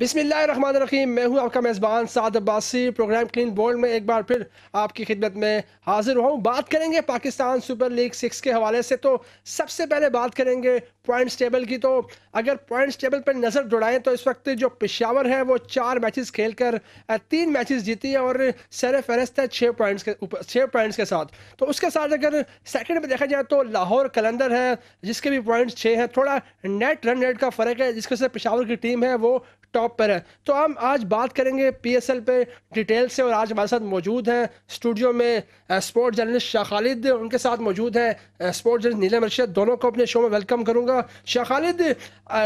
بسم اللہ الرحمن الرحیم، میں ہوں آپ کا میزبان Saad Abbasi. Programme clean bold میں ایک بار پھر آپ کی خدمت میں حاضر ہوں۔ بات کریں گے پاکستان سپر لیگ سکس کے حوالے سے تو سب سے پہلے بات کریں گے پوائنٹس ٹیبل کی۔ تو اگر پوائنٹس ٹیبل پر نظر دوڑائیں تو اس وقت جو پشاور ہے وہ چار میچز کھیل کر تین میچز جیتی ہے اور سیر فہرست ہے چھ پوائنٹس کے اوپر، چھ پوائنٹس کے ساتھ۔ تو اس کے ساتھ اگر سیکنڈ میں دیکھا جائے تو لاہور کلندر ہے، جس کے بھی پوائنٹس چھ ہیں۔ تھوڑا نیٹ رن ریٹ کا فرق ہے، جس کے سے پشاور کی ٹیم ہے وہ ٹاپ پر ہے۔ تو ہم آج بات کریں گے پی ایس ایل پہ ڈیٹیل سے اور آج ہمارے ساتھ موجود ہیں اسٹوڈیو میں اسپورٹ جرنلسٹ شاہ خالد، ان کے ساتھ موجود ہیں اسپورٹ جرنلسٹ نیلم ارشد دونوں کو اپنے شو میں ویلکم کروں گا۔ شاہ خالد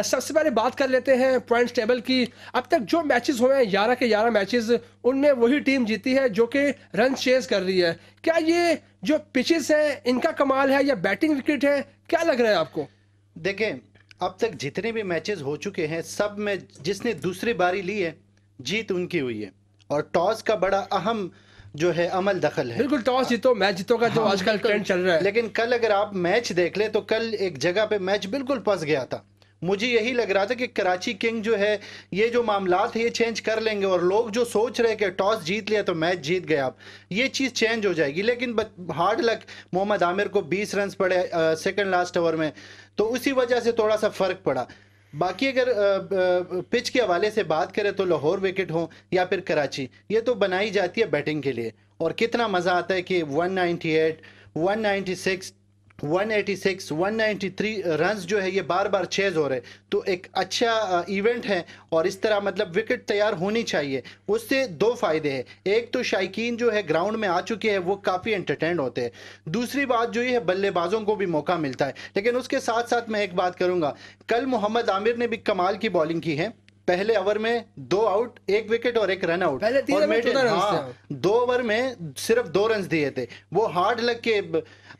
سب سے پہلے بات کر لیتے ہیں پوائنٹس ٹیبل کی۔ اب تک جو میچز ہوئے ہیں گیارہ کے گیارہ میچز، ان میں وہی ٹیم جیتی ہے جو کہ رن چیز کر رہی ہے۔ کیا یہ جو پچز ہیں، ان کا کمال ہے یا بیٹنگ وکٹ ہے؟ کیا لگ رہا ہے آپ کو؟ دیکھیں اب تک جتنے بھی میچز ہو چکے ہیں سب میں جس نے دوسری باری لی ہے جیت ان کی ہوئی ہے۔ اور ٹاس کا بڑا اہم جو ہے عمل دخل ہے۔ بالکل ٹاس جیتو میچ جیتو کا جو آج کل ٹرینڈ چل رہا ہے۔ لیکن کل اگر آپ میچ دیکھ لیں تو کل ایک جگہ پہ میچ بالکل پس گیا تھا۔ مجھے یہی لگ رہا تھا کہ کراچی کنگ جو ہے، یہ جو معاملات ہیں، یہ چینج کر لیں گے اور لوگ جو سوچ رہے کہ ٹاس جیت لیا تو میچ جیت گئے آپ، یہ چیز چینج ہو جائے گی۔ لیکن ہارڈ لک محمد عامر کو بیس رنز پڑے سیکنڈ لاسٹ اوور میں، تو اسی وجہ سے تھوڑا سا فرق پڑا۔ باقی اگر پچ کے حوالے سے بات کریں تو لاہور وکٹ ہوں یا پھر کراچی، یہ تو بنائی جاتی ہے بیٹنگ کے لیے۔ اور کتنا مزہ آتا ہے کہ one ninety eight one ninety six one eighty six one ninety three runs جو ہے یہ بار بار چیز ہو رہے تو ایک اچھا ایونٹ ہے اور اس طرح مطلب وکٹ تیار ہونی چاہیے۔ اس سے دو فائدے ہیں۔ ایک تو شائقین جو ہے گراؤنڈ میں آ چکے ہیں وہ کافی انٹرٹینڈ ہوتے ہیں۔ دوسری بات جو یہ ہے بلے بازوں کو بھی موقع ملتا ہے۔ لیکن اس کے ساتھ ساتھ میں ایک بات کروں گا۔ کل محمد عامر نے بھی کمال کی بالنگ کی ہے۔ پہلے اوور میں دو آؤٹ ایک وکٹ اور ایک رن آؤٹ ہاں، دو اوور میں صرف دو رنز دیے تھے۔ وہ ہارڈ لگ کے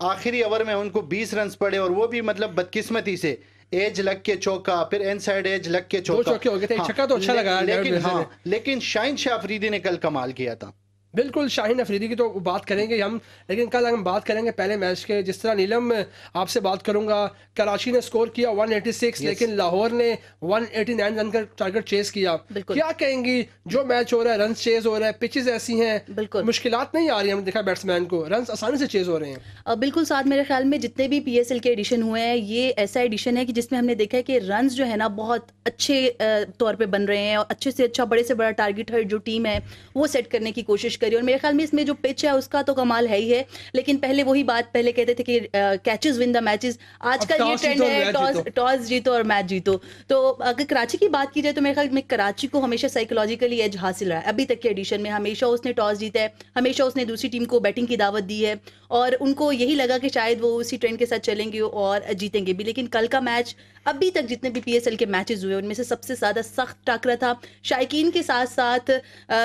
آخری اوور میں ان کو بیس رنز پڑے اور وہ بھی مطلب بدقسمتی سے ایج لگ کے چوکا پھر ان سائڈ ایج لگ کے چوکا۔ اچھا لیکن ہاں لیکن شاہین شاہ افریدی نے کل کمال کیا تھا۔ بالکل شاہین افریدی کی تو بات کریں گے ہم لیکن کل ہم بات کریں گے پہلے میچ کے جس طرح نیلم آپ سے بات کروں گا کراچی نے سکور کیا 186 لیکن لاہور نے 189 رن کا ٹارگٹ چیز کیا۔ کیا کہیں گی؟ جو میچ ہو رہا ہے رنز چیز ہو رہا ہے پچز ایسی ہیں۔ بالکل۔ مشکلات نہیں آ رہی ہم دیکھا بیٹسمین کو۔ رنز آسانی سے چیز ہو رہے ہیں۔ بالکل ساتھ میرے خیال میں جتنے بھی پی ایس ایل کے ایڈیشن ہوئے ہیں یہ ایسا ایڈیشن ہے کہ جس میں ہم نے دیکھا ہے کہ رنز جو ہے نا بہت اچھے طور پہ بن رہے ہیں اور اچھے سے اچھا بڑے سے بڑا ٹارگیٹ ہے جو ٹیم ہے وہ سیٹ کرنے کی کوشش کری اور میرے خیال میں اس میں جو پچ ہے اس کا تو کمال ہے ہی ہے۔ لیکن پہلے وہی بات پہلے کہتے تھے کہ کیچز ون دا میچز آج کل یہ ٹرینڈ ہے ٹاس جیتو۔ اور میچ جیتو۔ تو اگر کراچی کی بات کی جائے تو میرے خیال میں کراچی کو ہمیشہ سائیکولوجیکلی ایج حاصل رہا ہے۔ ابھی تک کے ایڈیشن میں ہمیشہ اس نے ٹاس جیتا ہے ہمیشہ اس نے دوسری ٹیم کو بیٹنگ کی دعوت دی ہے۔ اور ان کو یہی لگا کہ شاید وہ اسی ٹرینڈ کے ساتھ چلیں گے اور جیتیں گے بھی۔ لیکن کل کا میچ ابھی تک جتنے بھی پی ایس ایل کے میچز ہوئے ان میں سے سب سے زیادہ سخت ٹاکرا تھا۔ شائقین کے ساتھ ساتھ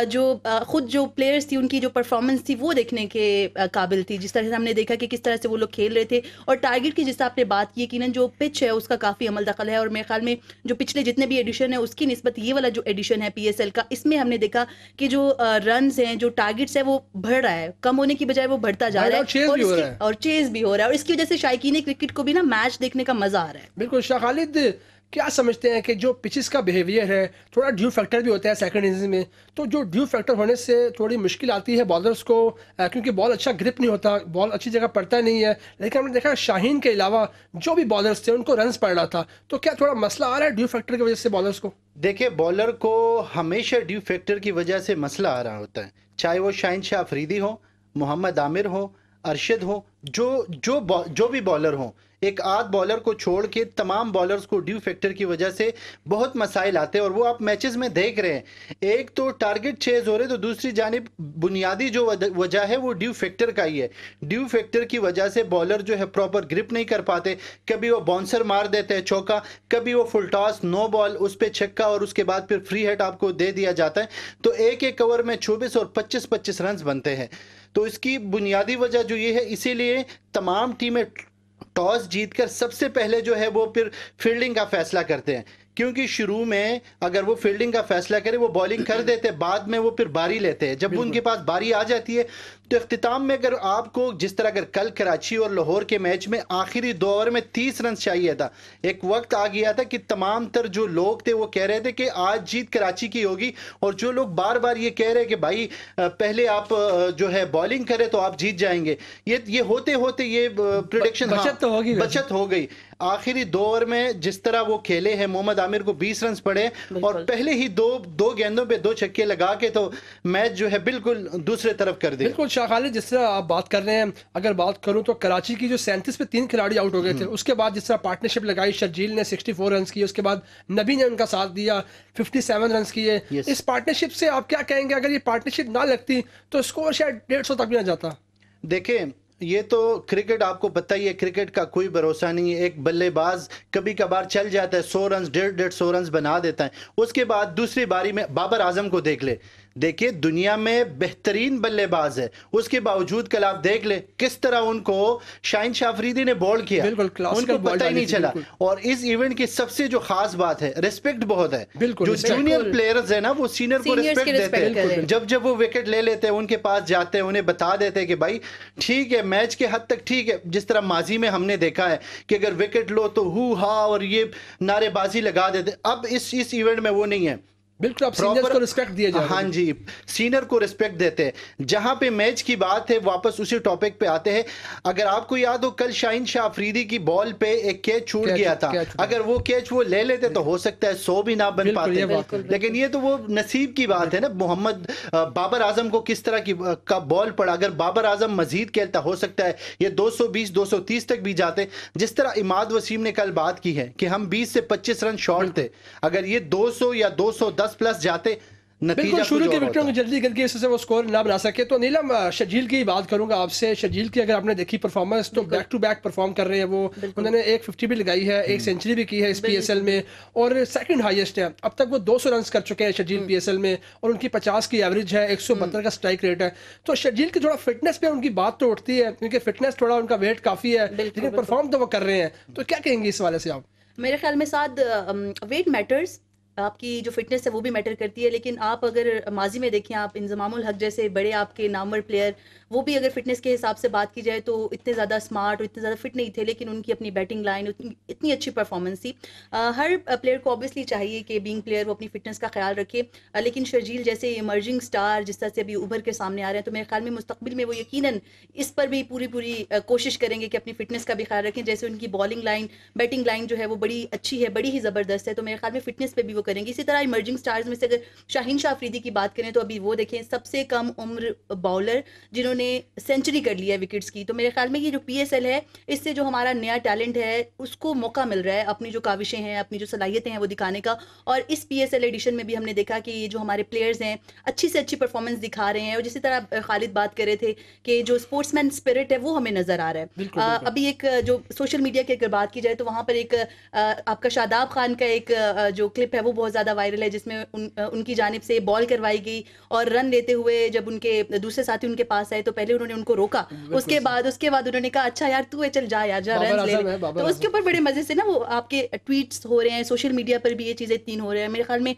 جو خود جو پلیئرس تھی ان کی جو پرفارمنس تھی وہ دیکھنے کے قابل تھی۔ جس طرح سے ہم نے دیکھا کہ کس طرح سے وہ لوگ کھیل رہے تھے۔ اور ٹارگیٹ کی جس طرح آپ نے بات کی یقیناً جو پچ ہے اس کا کافی عمل دخل ہے۔ اور میرے خیال میں جو پچھلے جتنے بھی ایڈیشن ہے اس کی نسبت یہ والا جو ایڈیشن ہے پی ایس ایل کا اس میں ہم نے دیکھا کہ جو رنز ہیں جو ٹارگیٹس ہے وہ بڑھ رہا ہے۔ کم ہونے کی بجائے وہ بڑھتا جا رہا ہے۔ اور چیز بھی ہو رہا ہے۔ اور اس کی وجہ سے شائقین کرکٹ کو بھی نا میچ دیکھنے کا مزہ آ رہا ہے۔ بالکل خالد، کیا سمجھتے ہیں کہ جو پچز کا بیہیویئر ہے، تھوڑا ڈیو فیکٹر بھی ہوتا ہے سیکنڈ اننگز میں۔ تو جو ڈیو فیکٹر ہونے سے تھوڑی مشکل آتی ہے بالرس کو کیونکہ بال اچھا گرپ نہیں ہوتا بال اچھی جگہ پڑتا نہیں ہے۔ لیکن ہم نے دیکھا شاہین کے علاوہ جو بھی بالرس تھے، ان کو رنس پڑ رہا تھا۔ تو کیا تھوڑا مسئلہ آ رہا ہے ڈیو فیکٹر کی وجہ سے بالرس کو؟ دیکھیں بالر کو ہمیشہ ڈیو فیکٹر کی وجہ سے مسئلہ آ رہا ہوتا ہے۔ چاہے وہ شاہین شاہ افریدی ہو محمد عامر ہو ارشد ہو جو جو جو بھی بالر ہوں، ایک آدھ بالر کو چھوڑ کے تمام بالرز کو ڈیو فیکٹر کی وجہ سے بہت مسائل آتے ہیں اور وہ آپ میچز میں دیکھ رہے ہیں۔ ایک تو ٹارگٹ چیز ہو رہے تو دوسری جانب بنیادی جو وجہ ہے وہ ڈیو فیکٹر کا ہی ہے۔ ڈیو فیکٹر کی وجہ سے بالر جو ہے پراپر گرپ نہیں کر پاتے۔ کبھی وہ باؤنسر مار دیتے ہیں چوکا، کبھی وہ فل ٹاس نو بال اس پہ چھکا اور اس کے بعد پھر فری ہیٹ آپ کو دے دیا جاتا ہے۔ تو ایک ایک کور میں چوبیس اور پچیس پچیس رنز بنتے ہیں۔ تو اس کی بنیادی وجہ جو یہ ہے، اسی لیے تمام ٹیمیں ٹاس جیت کر سب سے پہلے جو ہے وہ پھر فیلڈنگ کا فیصلہ کرتے ہیں۔ کیونکہ شروع میں اگر وہ فیلڈنگ کا فیصلہ کرے وہ بالنگ کر دیتے بعد میں وہ پھر باری لیتے ہیں۔ جب ان کے پاس باری آ جاتی ہے تو اختتام میں اگر آپ کو جس طرح اگر کل کراچی اور لاہور کے میچ میں آخری دو اوور میں تیس رنز چاہیے تھا ایک وقت آ گیا تھا کہ تمام تر جو لوگ تھے وہ کہہ رہے تھے کہ آج جیت کراچی کی ہوگی۔ اور جو لوگ بار بار یہ کہہ رہے کہ بھائی پہلے آپ جو ہے بالنگ کرے تو آپ جیت جائیں گے۔ یہ ہوتے ہوتے یہ تو ہوگی۔ بچت ہو گئی۔ آخری دو اوور میں جس طرح وہ کھیلے ہیں محمد عامر کو بیس رنز پڑے اور پہلے ہی دو دو گیندوں پہ دو چھکے لگا کے تو میچ جو ہے بالکل دوسرے طرف کر دیا۔ بالکل شاہ خالد جس طرح آپ بات کر رہے ہیں اگر بات کروں تو کراچی کی جو سینتیس پہ تین کھلاڑی آؤٹ ہو گئے تھے اس کے بعد جس طرح پارٹنرشپ لگائی شرجیل نے سکسٹی فور رنس کیے اس کے بعد نبی نے ان کا ساتھ دیا ففٹی سیون رنس کیے اس پارٹنرشپ سے آپ کیا کہیں گے؟ اگر یہ پارٹنرشپ نہ لگتی تو اسکور شاید ڈیڑھ سو تک بھی نہ جاتا۔ دیکھیں یہ تو کرکٹ آپ کو پتہ ہی ہے، کرکٹ کا کوئی بھروسہ نہیں ہے۔ ایک بلے باز کبھی کبھار چل جاتا ہے، سو رنز، ڈیڑھ ڈیڑھ سو رنز بنا دیتا ہے۔ اس کے بعد دوسری باری میں بابر اعظم کو دیکھ لے۔ دیکھیں دنیا میں بہترین بلے باز ہے۔ اس کے باوجود کل آپ دیکھ لیں کس طرح ان کو شاہین شافریدی نے بول کیا۔ ان کو پتہ ہی نہیں چلا۔ اور اس ایونٹ کی سب سے جو خاص بات ہے ریسپیکٹ بہت ہے۔ جو جونیئر پلیئرز ہیں نا وہ سینئر کو ریسپیکٹ دیتے ہیں۔ جب جب وہ وکٹ لے لیتے ہیں ان کے پاس جاتے ہیں انہیں بتا دیتے ہیں کہ بھائی ٹھیک ہے میچ کے حد تک ٹھیک ہے۔ جس طرح ماضی میں ہم نے دیکھا ہے کہ اگر وکٹ لو تو ہو ہا اور یہ نعرے بازی لگا دیتے۔ اب اس اس ایونٹ میں وہ نہیں ہے۔ بالکل سینئر کو رسپیکٹ دیا جائے ہاں جی سینئر کو رسپیکٹ دیتے ہیں۔ جہاں پہ میچ کی بات ہے واپس اسی ٹاپک پہ آتے ہیں۔ اگر آپ کو یاد ہو کل شاہین شاہ افریدی کی بال پہ ایک کیچ چھوٹ گیا تھا۔ اگر وہ کیچ وہ لے لیتے تو ہو سکتا ہے سو بھی نہ بن پاتے۔ لیکن یہ تو وہ نصیب کی بات ہے نا۔ محمد بابر اعظم کو کس طرح کی کا بال پڑا؟ اگر بابر اعظم مزید کھیلتا ہو سکتا ہے یہ دو سو بیس دو سو تیس تک بھی جاتے۔ جس طرح اماد وسیم نے کل بات کی ہے کہ ہم بیس سے پچیس رن شارٹ تھے۔ اگر یہ دو سو یا دو سو دس دس پلس جاتے بالکل شروع کے وکٹوں کو جلدی کر کے اس سے وہ سکور نہ بنا سکے۔ تو نیلم شجیل کی بات کروں گا آپ سے۔ شجیل کی اگر آپ نے دیکھی پرفارمنس تو بیک ٹو بیک پرفارم کر رہے ہیں وہ۔ انہوں نے ایک ففٹی بھی لگائی ہے ایک سینچری بھی کی ہے اس پی ایس ایل میں۔ اور سیکنڈ ہائیسٹ ہے۔ اب تک وہ دو سو رنس کر چکے ہیں شجیل پی ایس ایل میں۔ اور ان کی پچاس کی ایوریج ہے ایک سو بہتر کا اسٹرائک ریٹ ہے۔ تو شجیل کی تھوڑا فٹنس پہ ان کی بات تو اٹھتی ہے۔ کیونکہ فٹنس تھوڑا ان کا ویٹ کافی ہے لیکن پرفارم تو وہ کر رہے ہیں۔ تو کیا کہیں گے اس والے سے آپ؟ میرے خیال میں ساتھ ویٹ میٹرز آپ کی جو فٹنس ہے وہ بھی میٹر کرتی ہے، لیکن آپ اگر ماضی میں دیکھیں آپ انضمام الحق جیسے بڑے آپ کے نامور پلیئر وہ بھی اگر فٹنس کے حساب سے بات کی جائے تو اتنے زیادہ اسمارٹ اور اتنے زیادہ فٹ نہیں تھے، لیکن ان کی اپنی بیٹنگ لائن اتنی اچھی پرفارمنس تھی۔ ہر پلیئر کو آبویسلی چاہیے کہ بینگ پلیئر وہ اپنی فٹنس کا خیال رکھے۔ لیکن شرجیل جیسے ایمرجنگ اسٹار جس طرح سے ابھی ابھر کے سامنے آ رہے ہیں، تو میرے خیال میں مستقبل میں وہ یقیناً اس پر بھی پوری پوری کوشش کریں گے کہ اپنی فٹنس کا بھی خیال رکھیں۔ جیسے ان کی بالنگ لائن بیٹنگ لائن جو ہے وہ بڑی اچھی ہے، بڑی ہی زبردست ہے، تو میرے خیال میں فٹنس پہ بھی وہ کریں گے۔ اسی طرح ایمرجنگ اسٹارز میں سے اگر شاہین شاہ افریدی کی بات کریں تو ابھی وہ دیکھیں سب سے کم عمر باؤلر جنہوں نے سینچری کر لیا ہے وکٹس کی۔ تو میرے خیال میں یہ جو پی ایس ایل ہے اس سے جو ہمارا نیا ٹیلنٹ ہے اس کو موقع مل رہا ہے اپنی جو کاوشیں ہیں اپنی جو صلاحیتیں ہیں وہ دکھانے کا۔ اور اس پی ایس ایل ایڈیشن میں بھی ہم نے دیکھا کہ یہ جو ہمارے پلیئرز ہیں اچھی سے اچھی پرفارمنس دکھا رہے ہیں۔ اور جسی طرح خالد بات کر رہے تھے کہ جو اسپورٹس مین اسپرٹ ہے وہ ہمیں نظر آ رہا ہے۔ ابھی ایک جو سوشل میڈیا کی اگر بات کی جائے تو وہاں پر ایک آپ کا شاداب خان کا ایک جو کلپ ہے وہ بہت زیادہ وائرل ہے جس میں ان کی جانب سے بال کروائی گئی اور رن لیتے ہوئے جب ان کے دوسرے ساتھی ان کے پاس آئے تو پہلے انہوں نے ان کو روکا۔ اس کے بعد اس کے بعد انہوں نے کہا اچھا یار تو چل جا یار جا رنز لے تو اس کے اوپر بڑے مزے سے نا وہ آپ کے ٹویٹس ہو رہے ہیں سوشل میڈیا پر بھی یہ چیزیں تین ہو رہے ہیں۔ میرے خیال میں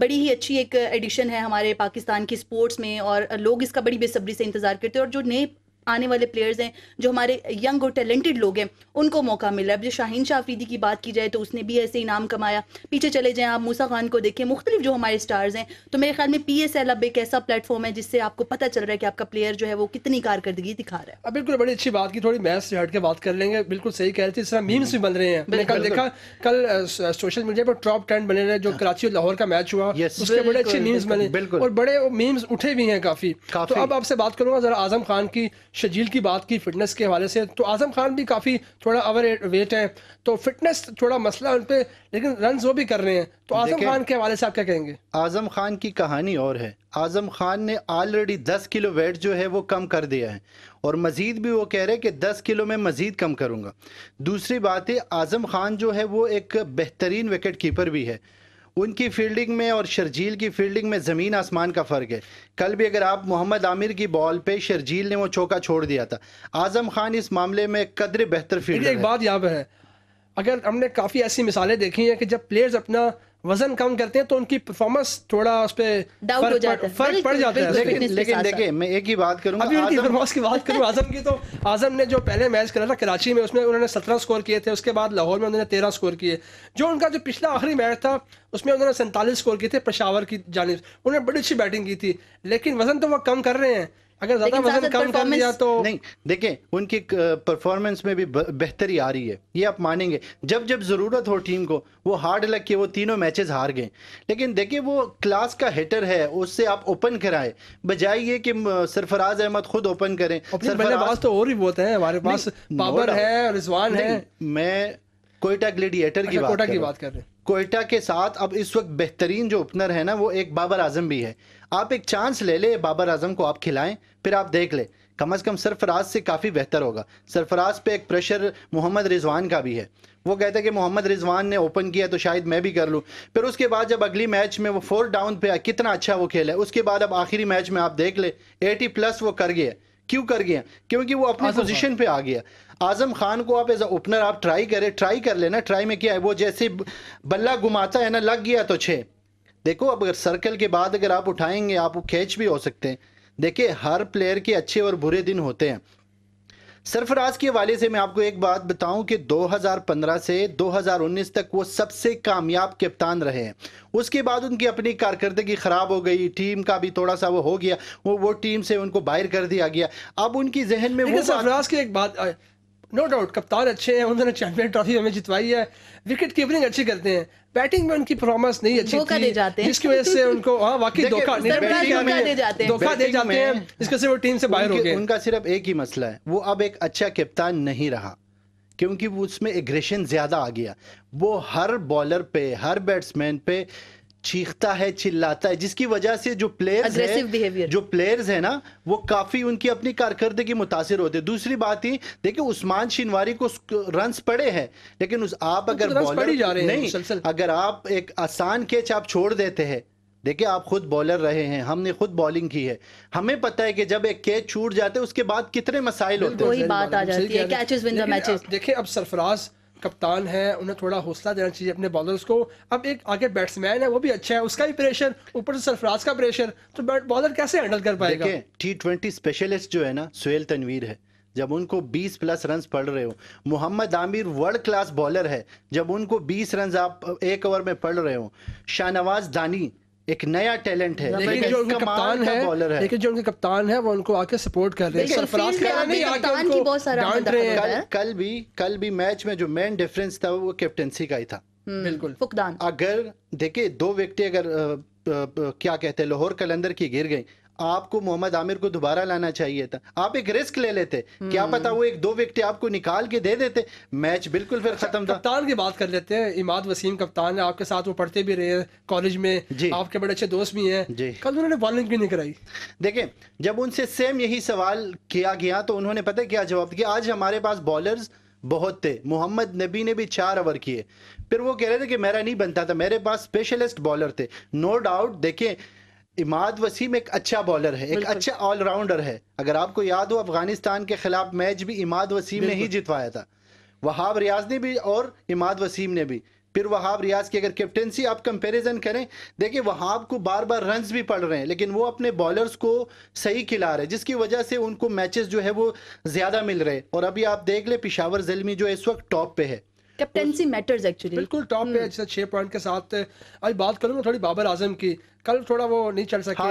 بڑی ہی اچھی ایک ایڈیشن ہے ہمارے پاکستان کی سپورٹس میں اور لوگ اس کا بڑی بے صبری سے انتظار کرتے ہیں۔ اور جو نئے آنے والے پلیئرز ہیں جو ہمارے ینگ اور ٹیلنٹڈ لوگ ہیں ان کو موقع ملا اب جو شاہین شاہ افریدی کی بات کی جائے تو اس نے بھی ایسے انعام کمایا۔ پیچھے چلے جائیں آپ موسا خان کو دیکھیں مختلف جو ہمارے سٹارز ہیں تو میرے خیال میں پی ایس ایل اب ایک ایسا پلیٹ فارم ہے جس سے آپ کو پتہ چل رہا ہے کہ آپ کا پلیئر جو ہے وہ کتنی کارکردگی دکھا رہا ہے۔ اب بالکل بڑی اچھی بات کی تھوڑی میچ سے ہٹ کے بات کر لیں گے۔ بالکل صحیح کہہ رہے تھے اس طرح میمس بھی بن رہے ہیں۔ میں نے کل دیکھا کل سوشل میڈیا پر ٹاپ ٹین بنے رہے جو کراچی اور لاہور کا میچ ہوا اس کے بڑے اچھے میمس بنے۔ اور بڑے میمس اٹھے بھی ہیں کافی۔ تو اب آپ سے بات کروں گا ذرا اعظم خان کی شجیل کی بات کی فٹنس کے حوالے سے تو اعظم خان بھی کافی تھوڑا اوور ویٹ ہے تو فٹنس تھوڑا مسئلہ ان پہ لیکن رنز وہ بھی کر رہے ہیں۔ تو اعظم خان کے حوالے سے آپ کیا کہیں گے؟ اعظم خان کی کہانی اور ہے۔ اعظم خان نے آلریڈی دس کلو ویٹ جو ہے وہ کم کر دیا ہے۔ اور مزید بھی وہ کہہ رہے کہ دس کلو میں مزید کم کروں گا۔ دوسری بات ہے اعظم خان جو ہے وہ ایک بہترین وکٹ کیپر بھی ہے۔ ان کی فیلڈنگ میں اور شرجیل کی فیلڈنگ میں زمین آسمان کا فرق ہے۔ کل بھی اگر آپ محمد عامر کی بال پہ شرجیل نے وہ چوکا چھوڑ دیا تھا۔ اعظم خان اس معاملے میں قدر بہتر فیلڈ ایک بات یہاں پہ ہے۔ اگر ہم نے کافی ایسی مثالیں دیکھی ہیں کہ جب پلیئرز اپنا وزن کم کرتے ہیں تو ان کی پرفارمنس تھوڑا اس پہ فرق جاتا ہے۔ فرق پڑ جاتا ہے۔ لیکن دیکھیں میں ایک ہی بات کروں ابھی گا ان کی آزم پرفارمنس کی بات کروں اعظم کی تو اعظم نے جو پہلے میچ کرا تھا کراچی میں اس میں انہوں نے سترہ سکور کیے تھے اس کے بعد لاہور میں انہوں نے تیرہ سکور کیے جو ان کا جو پچھلا آخری میچ تھا اس میں انہوں نے سینتالیس سکور کیے تھے پشاور کی جانب انہوں نے بڑی اچھی بیٹنگ کی تھی لیکن وزن تو وہ کم کر رہے ہیں اگر زیادہ وزن کم کر لیا performance- تو نہیں دیکھیں ان کی پرفارمنس میں بھی بہتری آ رہی ہے یہ آپ مانیں گے۔ جب جب ضرورت ہو ٹیم کو وہ ہارڈ لگ کے وہ تینوں میچز ہار گئے۔ لیکن دیکھیں وہ کلاس کا ہیٹر ہے اس سے آپ اوپن کرائے بجائے یہ کہ سرفراز احمد خود اوپن کریں۔ اپنے باز تو اور بھی بہت ہیں۔ ہمارے پاس doubt. ہے رضوان ہے۔ میں کوئٹہ گلیڈیٹر کی اچھا، بات کر کی رہا ہوں۔ بات کر رہے ہیں۔ کوئٹہ کے ساتھ اب اس وقت بہترین جو اوپنر ہے نا وہ ایک بابر اعظم بھی ہے۔ آپ ایک چانس لے لے بابر اعظم کو آپ کھلائیں پھر آپ دیکھ لیں۔ کم از کم سرفراز سے کافی بہتر ہوگا۔ سرفراز پہ ایک پریشر محمد رضوان کا بھی ہے۔ وہ کہتے ہیں کہ محمد رضوان نے اوپن کیا تو شاید میں بھی کر لوں۔ پھر اس کے بعد جب اگلی میچ میں وہ فور ڈاؤن پہ کتنا اچھا وہ کھیلا ہے اس کے بعد اب آخری میچ میں آپ دیکھ لیں ایٹی پلس وہ کر گیا۔ کیوں کر گیا؟ کیونکہ وہ اپنی۔ پوزیشن پہ آ گیا۔ اعظم خان کو آپ ایز اے اوپنر آپ ٹرائی کریں ٹرائی کر لینا۔ ٹرائی میں کیا ہے؟ وہ جیسے بلہ گھماتا ہے نا لگ گیا تو چھ۔ دیکھو اب اگر سرکل کے بعد اگر آپ اٹھائیں گے آپ کھینچ بھی ہو سکتے ہیں۔ دیکھیں ہر پلیئر کے اچھے اور برے دن ہوتے ہیں۔ سرفراز کے حوالے سے میں آپ کو ایک بات بتاؤں کہ دو ہزار پندرہ سے دو ہزار انیس تک وہ سب سے کامیاب کپتان رہے ہیں۔ اس کے بعد ان کی اپنی کارکردگی خراب ہو گئی ٹیم کا بھی تھوڑا سا وہ ہو گیا وہ وہ ٹیم سے ان کو باہر کر دیا گیا۔ اب ان کی ذہن میں وہ سرفراز کی ایک بات نو ڈاؤٹ کپتان اچھے ہیں انہوں نے چیمپئن ٹرافی ہمیں جتوائی ہے۔ وکٹ کیپرنگ اچھی کرتے ہیں۔ بیٹنگ میں ان کی پرفارمنس نہیں اچھی تھی دے جاتے ہیں۔ جس کی وجہ سے ان کو ہاں واقعی دھوکہ دے جاتے ہیں۔ جس کی وجہ سے وہ ٹیم سے باہر ہو کے- گئے۔ ان کا صرف ایک ہی مسئلہ ہے۔ وہ اب ایک اچھا کپتان نہیں رہا کیونکہ وہ اس میں اگریشن زیادہ آ گیا۔ وہ ہر بالر پہ ہر بیٹسمین پہ چیختا ہے چلاتا ہے جس کی وجہ سے جو پلیئرز. ہیں جو پلیئرز ہیں نا وہ کافی ان کی اپنی کارکردگی متاثر ہوتے ہیں دوسری بات ہی دیکھیں عثمان شنواری کو رنز پڑے ہیں لیکن اس آپ اگر بالر ہیں نہیں۔ اگر آپ ایک آسان کیچ آپ چھوڑ دیتے ہیں دیکھیں آپ خود بولر رہے ہیں ہم نے خود بالنگ کی ہے ہمیں پتہ ہے کہ جب ایک کیچ چھوٹ جاتے ہیں اس کے بعد کتنے مسائل ہوتے ہیں وہی بات آ جاتی ہے the لیکن matches۔ اب دیکھیں اب سرفراز کپتان ہے، انہیں تھوڑا حوصلہ دینا چاہیے اپنے بالرز کو۔ اب ایک آگے بیٹسمین ہے، وہ بھی اچھا ہے، اس کا بھی پریشر اوپر سے سرفراز کا پریشر تو بالر کیسے ہینڈل کر پائے گا؟ ٹی ٹوینٹی اسپیشلسٹ جو ہے نا، سہیل تنویر ہے۔ جب ان کو بیس پلس رنز پڑ رہے ہو Mohammad Amir world class bowler ہے۔ جب ان کو بیس رنز آپ ایک اوور میں پڑ رہے ہو شاہنواز دانی ایک نیا ٹیلنٹ ہے لیکن جو ان کے کپتان ہے لیکن جو ان کے کپتان ہے وہ ان کو آ کے سپورٹ کر رہے ہیں۔ کل ہے۔ کل بھی کل بھی میچ میں جو مین ڈیفرنس تھا وہ کیپٹنسی کا ہی تھا۔ بالکل۔ فقدان۔ اگر دیکھیں دو وکٹیں اگر کیا کہتے ہیں لاہور کلندر کی گر گئی آپ کو محمد عامر کو دوبارہ لانا چاہیے تھا۔ آپ ایک رسک لے لیتے۔ کیا پتا وہ ایک دو وکٹیں آپ کو نکال کے دے دیتے۔ میچ بالکل پھر ختم تھا۔ کپتان کی بات کر لیتے ہیں۔ اماد وسیم کپتان آپ کے ساتھ وہ پڑھتے بھی رہے کالج میں۔ جی۔ آپ کے بڑے اچھے دوست بھی ہیں۔ جی۔ کل انہوں نے بالنگ بھی نہیں کرائی۔ دیکھیں جب ان سے سیم یہی سوال کیا گیا تو انہوں نے پتہ کیا جواب دیا۔ آج ہمارے پاس بالرز بہت تھے۔ محمد نبی نے بھی چار اوور کیے۔ پھر وہ کہہ رہے تھے کہ میرا نہیں بنتا تھا۔ میرے پاس اسپیشلسٹ بالر تھے۔ نو ڈاؤٹ دیکھیں اماد وسیم ایک اچھا بالر ہے ایک اچھا آل راؤنڈر ہے۔ اگر آپ کو یاد ہو افغانستان کے خلاف میچ بھی اماد وسیم نے ہی جتوایا تھا۔ وہاب ریاض نے بھی اور اماد وسیم نے بھی۔ پھر وہاب ریاض کی اگر کیپٹنسی آپ کمپیریزن کریں دیکھیں وہاب کو بار بار رنز بھی پڑ رہے ہیں لیکن وہ اپنے بالرز کو صحیح کھلا رہے ہیں جس کی وجہ سے ان کو میچز جو ہے وہ زیادہ مل رہے ہیں۔ اور ابھی آپ دیکھ لیں پشاور زلمی جو اس وقت ٹاپ پہ ہے۔ کیپٹنسی میٹرز ایکچولی بالکل ٹاپ پہ جیسے چھ پوائنٹ کے ساتھ۔ آج بات کروں گا تھوڑی بابر اعظم کی۔ کل تھوڑا وہ نہیں چل سکے۔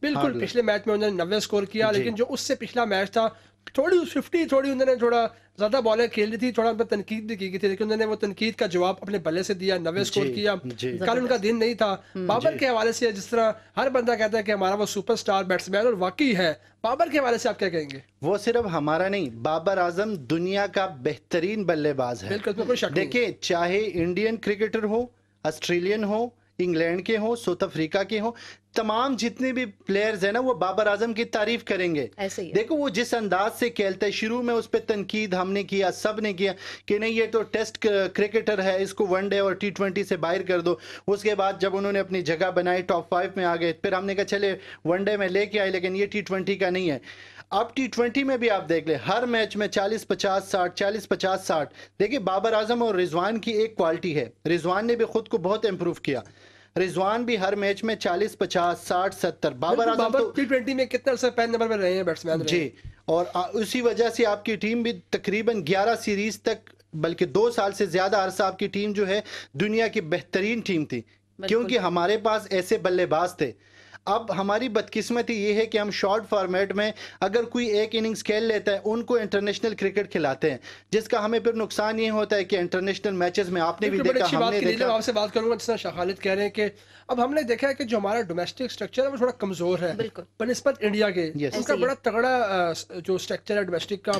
بالکل. پچھلے میچ میں انہوں نے نوے سکور کیا جی۔ لیکن جو اس سے پچھلا میچ تھا تھوڑی ففٹی تھوڑی انہوں نے تھوڑا زیادہ بالیں کھیل لی تھی تھوڑا ان پہ تنقید بھی کی گئی تھی لیکن انہوں نے وہ تنقید کا جواب اپنے بلے سے دیا نوے سکور جی، کیا۔ جی۔ کل ان کا دن نہیں تھا۔ بابر کے حوالے سے جس طرح ہر بندہ کہتا ہے کہ ہمارا وہ سپر سٹار بیٹسمین اور واقعی ہے بابر کے حوالے سے آپ کیا کہیں گے؟ وہ صرف ہمارا نہیں بابر اعظم دنیا کا بہترین بلے باز ہے۔ بالکل دیکھیں چاہے انڈین کرکٹر ہو آسٹریلین ہو انگلینڈ کے ہوں ساؤتھ افریقہ کے ہوں تمام جتنے بھی پلیئرز ہیں نا وہ بابر اعظم کی تعریف کریں گے۔ دیکھو وہ جس انداز سے کھیلتا ہے شروع میں اس پہ تنقید ہم نے کیا سب نے کیا کہ نہیں یہ تو ٹیسٹ کرکٹر ہے اس کو ون ڈے اور ٹی ٹوینٹی سے باہر کر دو۔ اس کے بعد جب انہوں نے اپنی جگہ بنائی ٹاپ فائیو میں آ گئے پھر ہم نے کہا چلے ون ڈے میں لے کے آئے لیکن یہ ٹی ٹوینٹی کا نہیں ہے۔ اب ٹی ٹوینٹی میں بھی آپ دیکھ لیں ہر میچ میں چالیس پچاس ساٹھ چالیس پچاس ساٹھ۔ دیکھیں بابر اعظم اور رضوان کی ایک کوالٹی ہے۔ رضوان نے بھی خود کو بہت امپروو کیا۔ رضوان بھی ہر میچ میں چالیس پچاس ساٹھ ستر۔ بابر اعظم بابر تو ٹی ٹوینٹی میں کتنے عرصہ پہلے نمبر پر رہے ہیں بیٹسمین جی اور اسی وجہ سے آپ کی ٹیم بھی تقریباً گیارہ سیریز تک بلکہ دو سال سے زیادہ عرصہ آپ کی ٹیم جو ہے دنیا کی بہترین ٹیم تھی۔ کیونکہ ہمارے پاس ایسے بلے باز تھے۔ اب ہماری بدقسمتی یہ ہے کہ ہم شارٹ فارمیٹ میں اگر کوئی ایک اننگز کھیل لیتا ہے ان کو انٹرنیشنل کرکٹ کھلاتے ہیں جس کا ہمیں پھر نقصان یہ ہوتا ہے کہ انٹرنیشنل میچز میں آپ نے بھی دیکھا ہم نے دیکھا۔ آپ سے بات کروں گا جس طرح شاہ خالد کہہ رہے ہیں کہ اب ہم نے دیکھا ہے کہ جو ہمارا ڈومیسٹک سٹرکچر ہے وہ تھوڑا کمزور ہے۔ بنسبت انڈیا کے. ان کا بڑا تگڑا جو سٹرکچر ہے ڈومیسٹک کا۔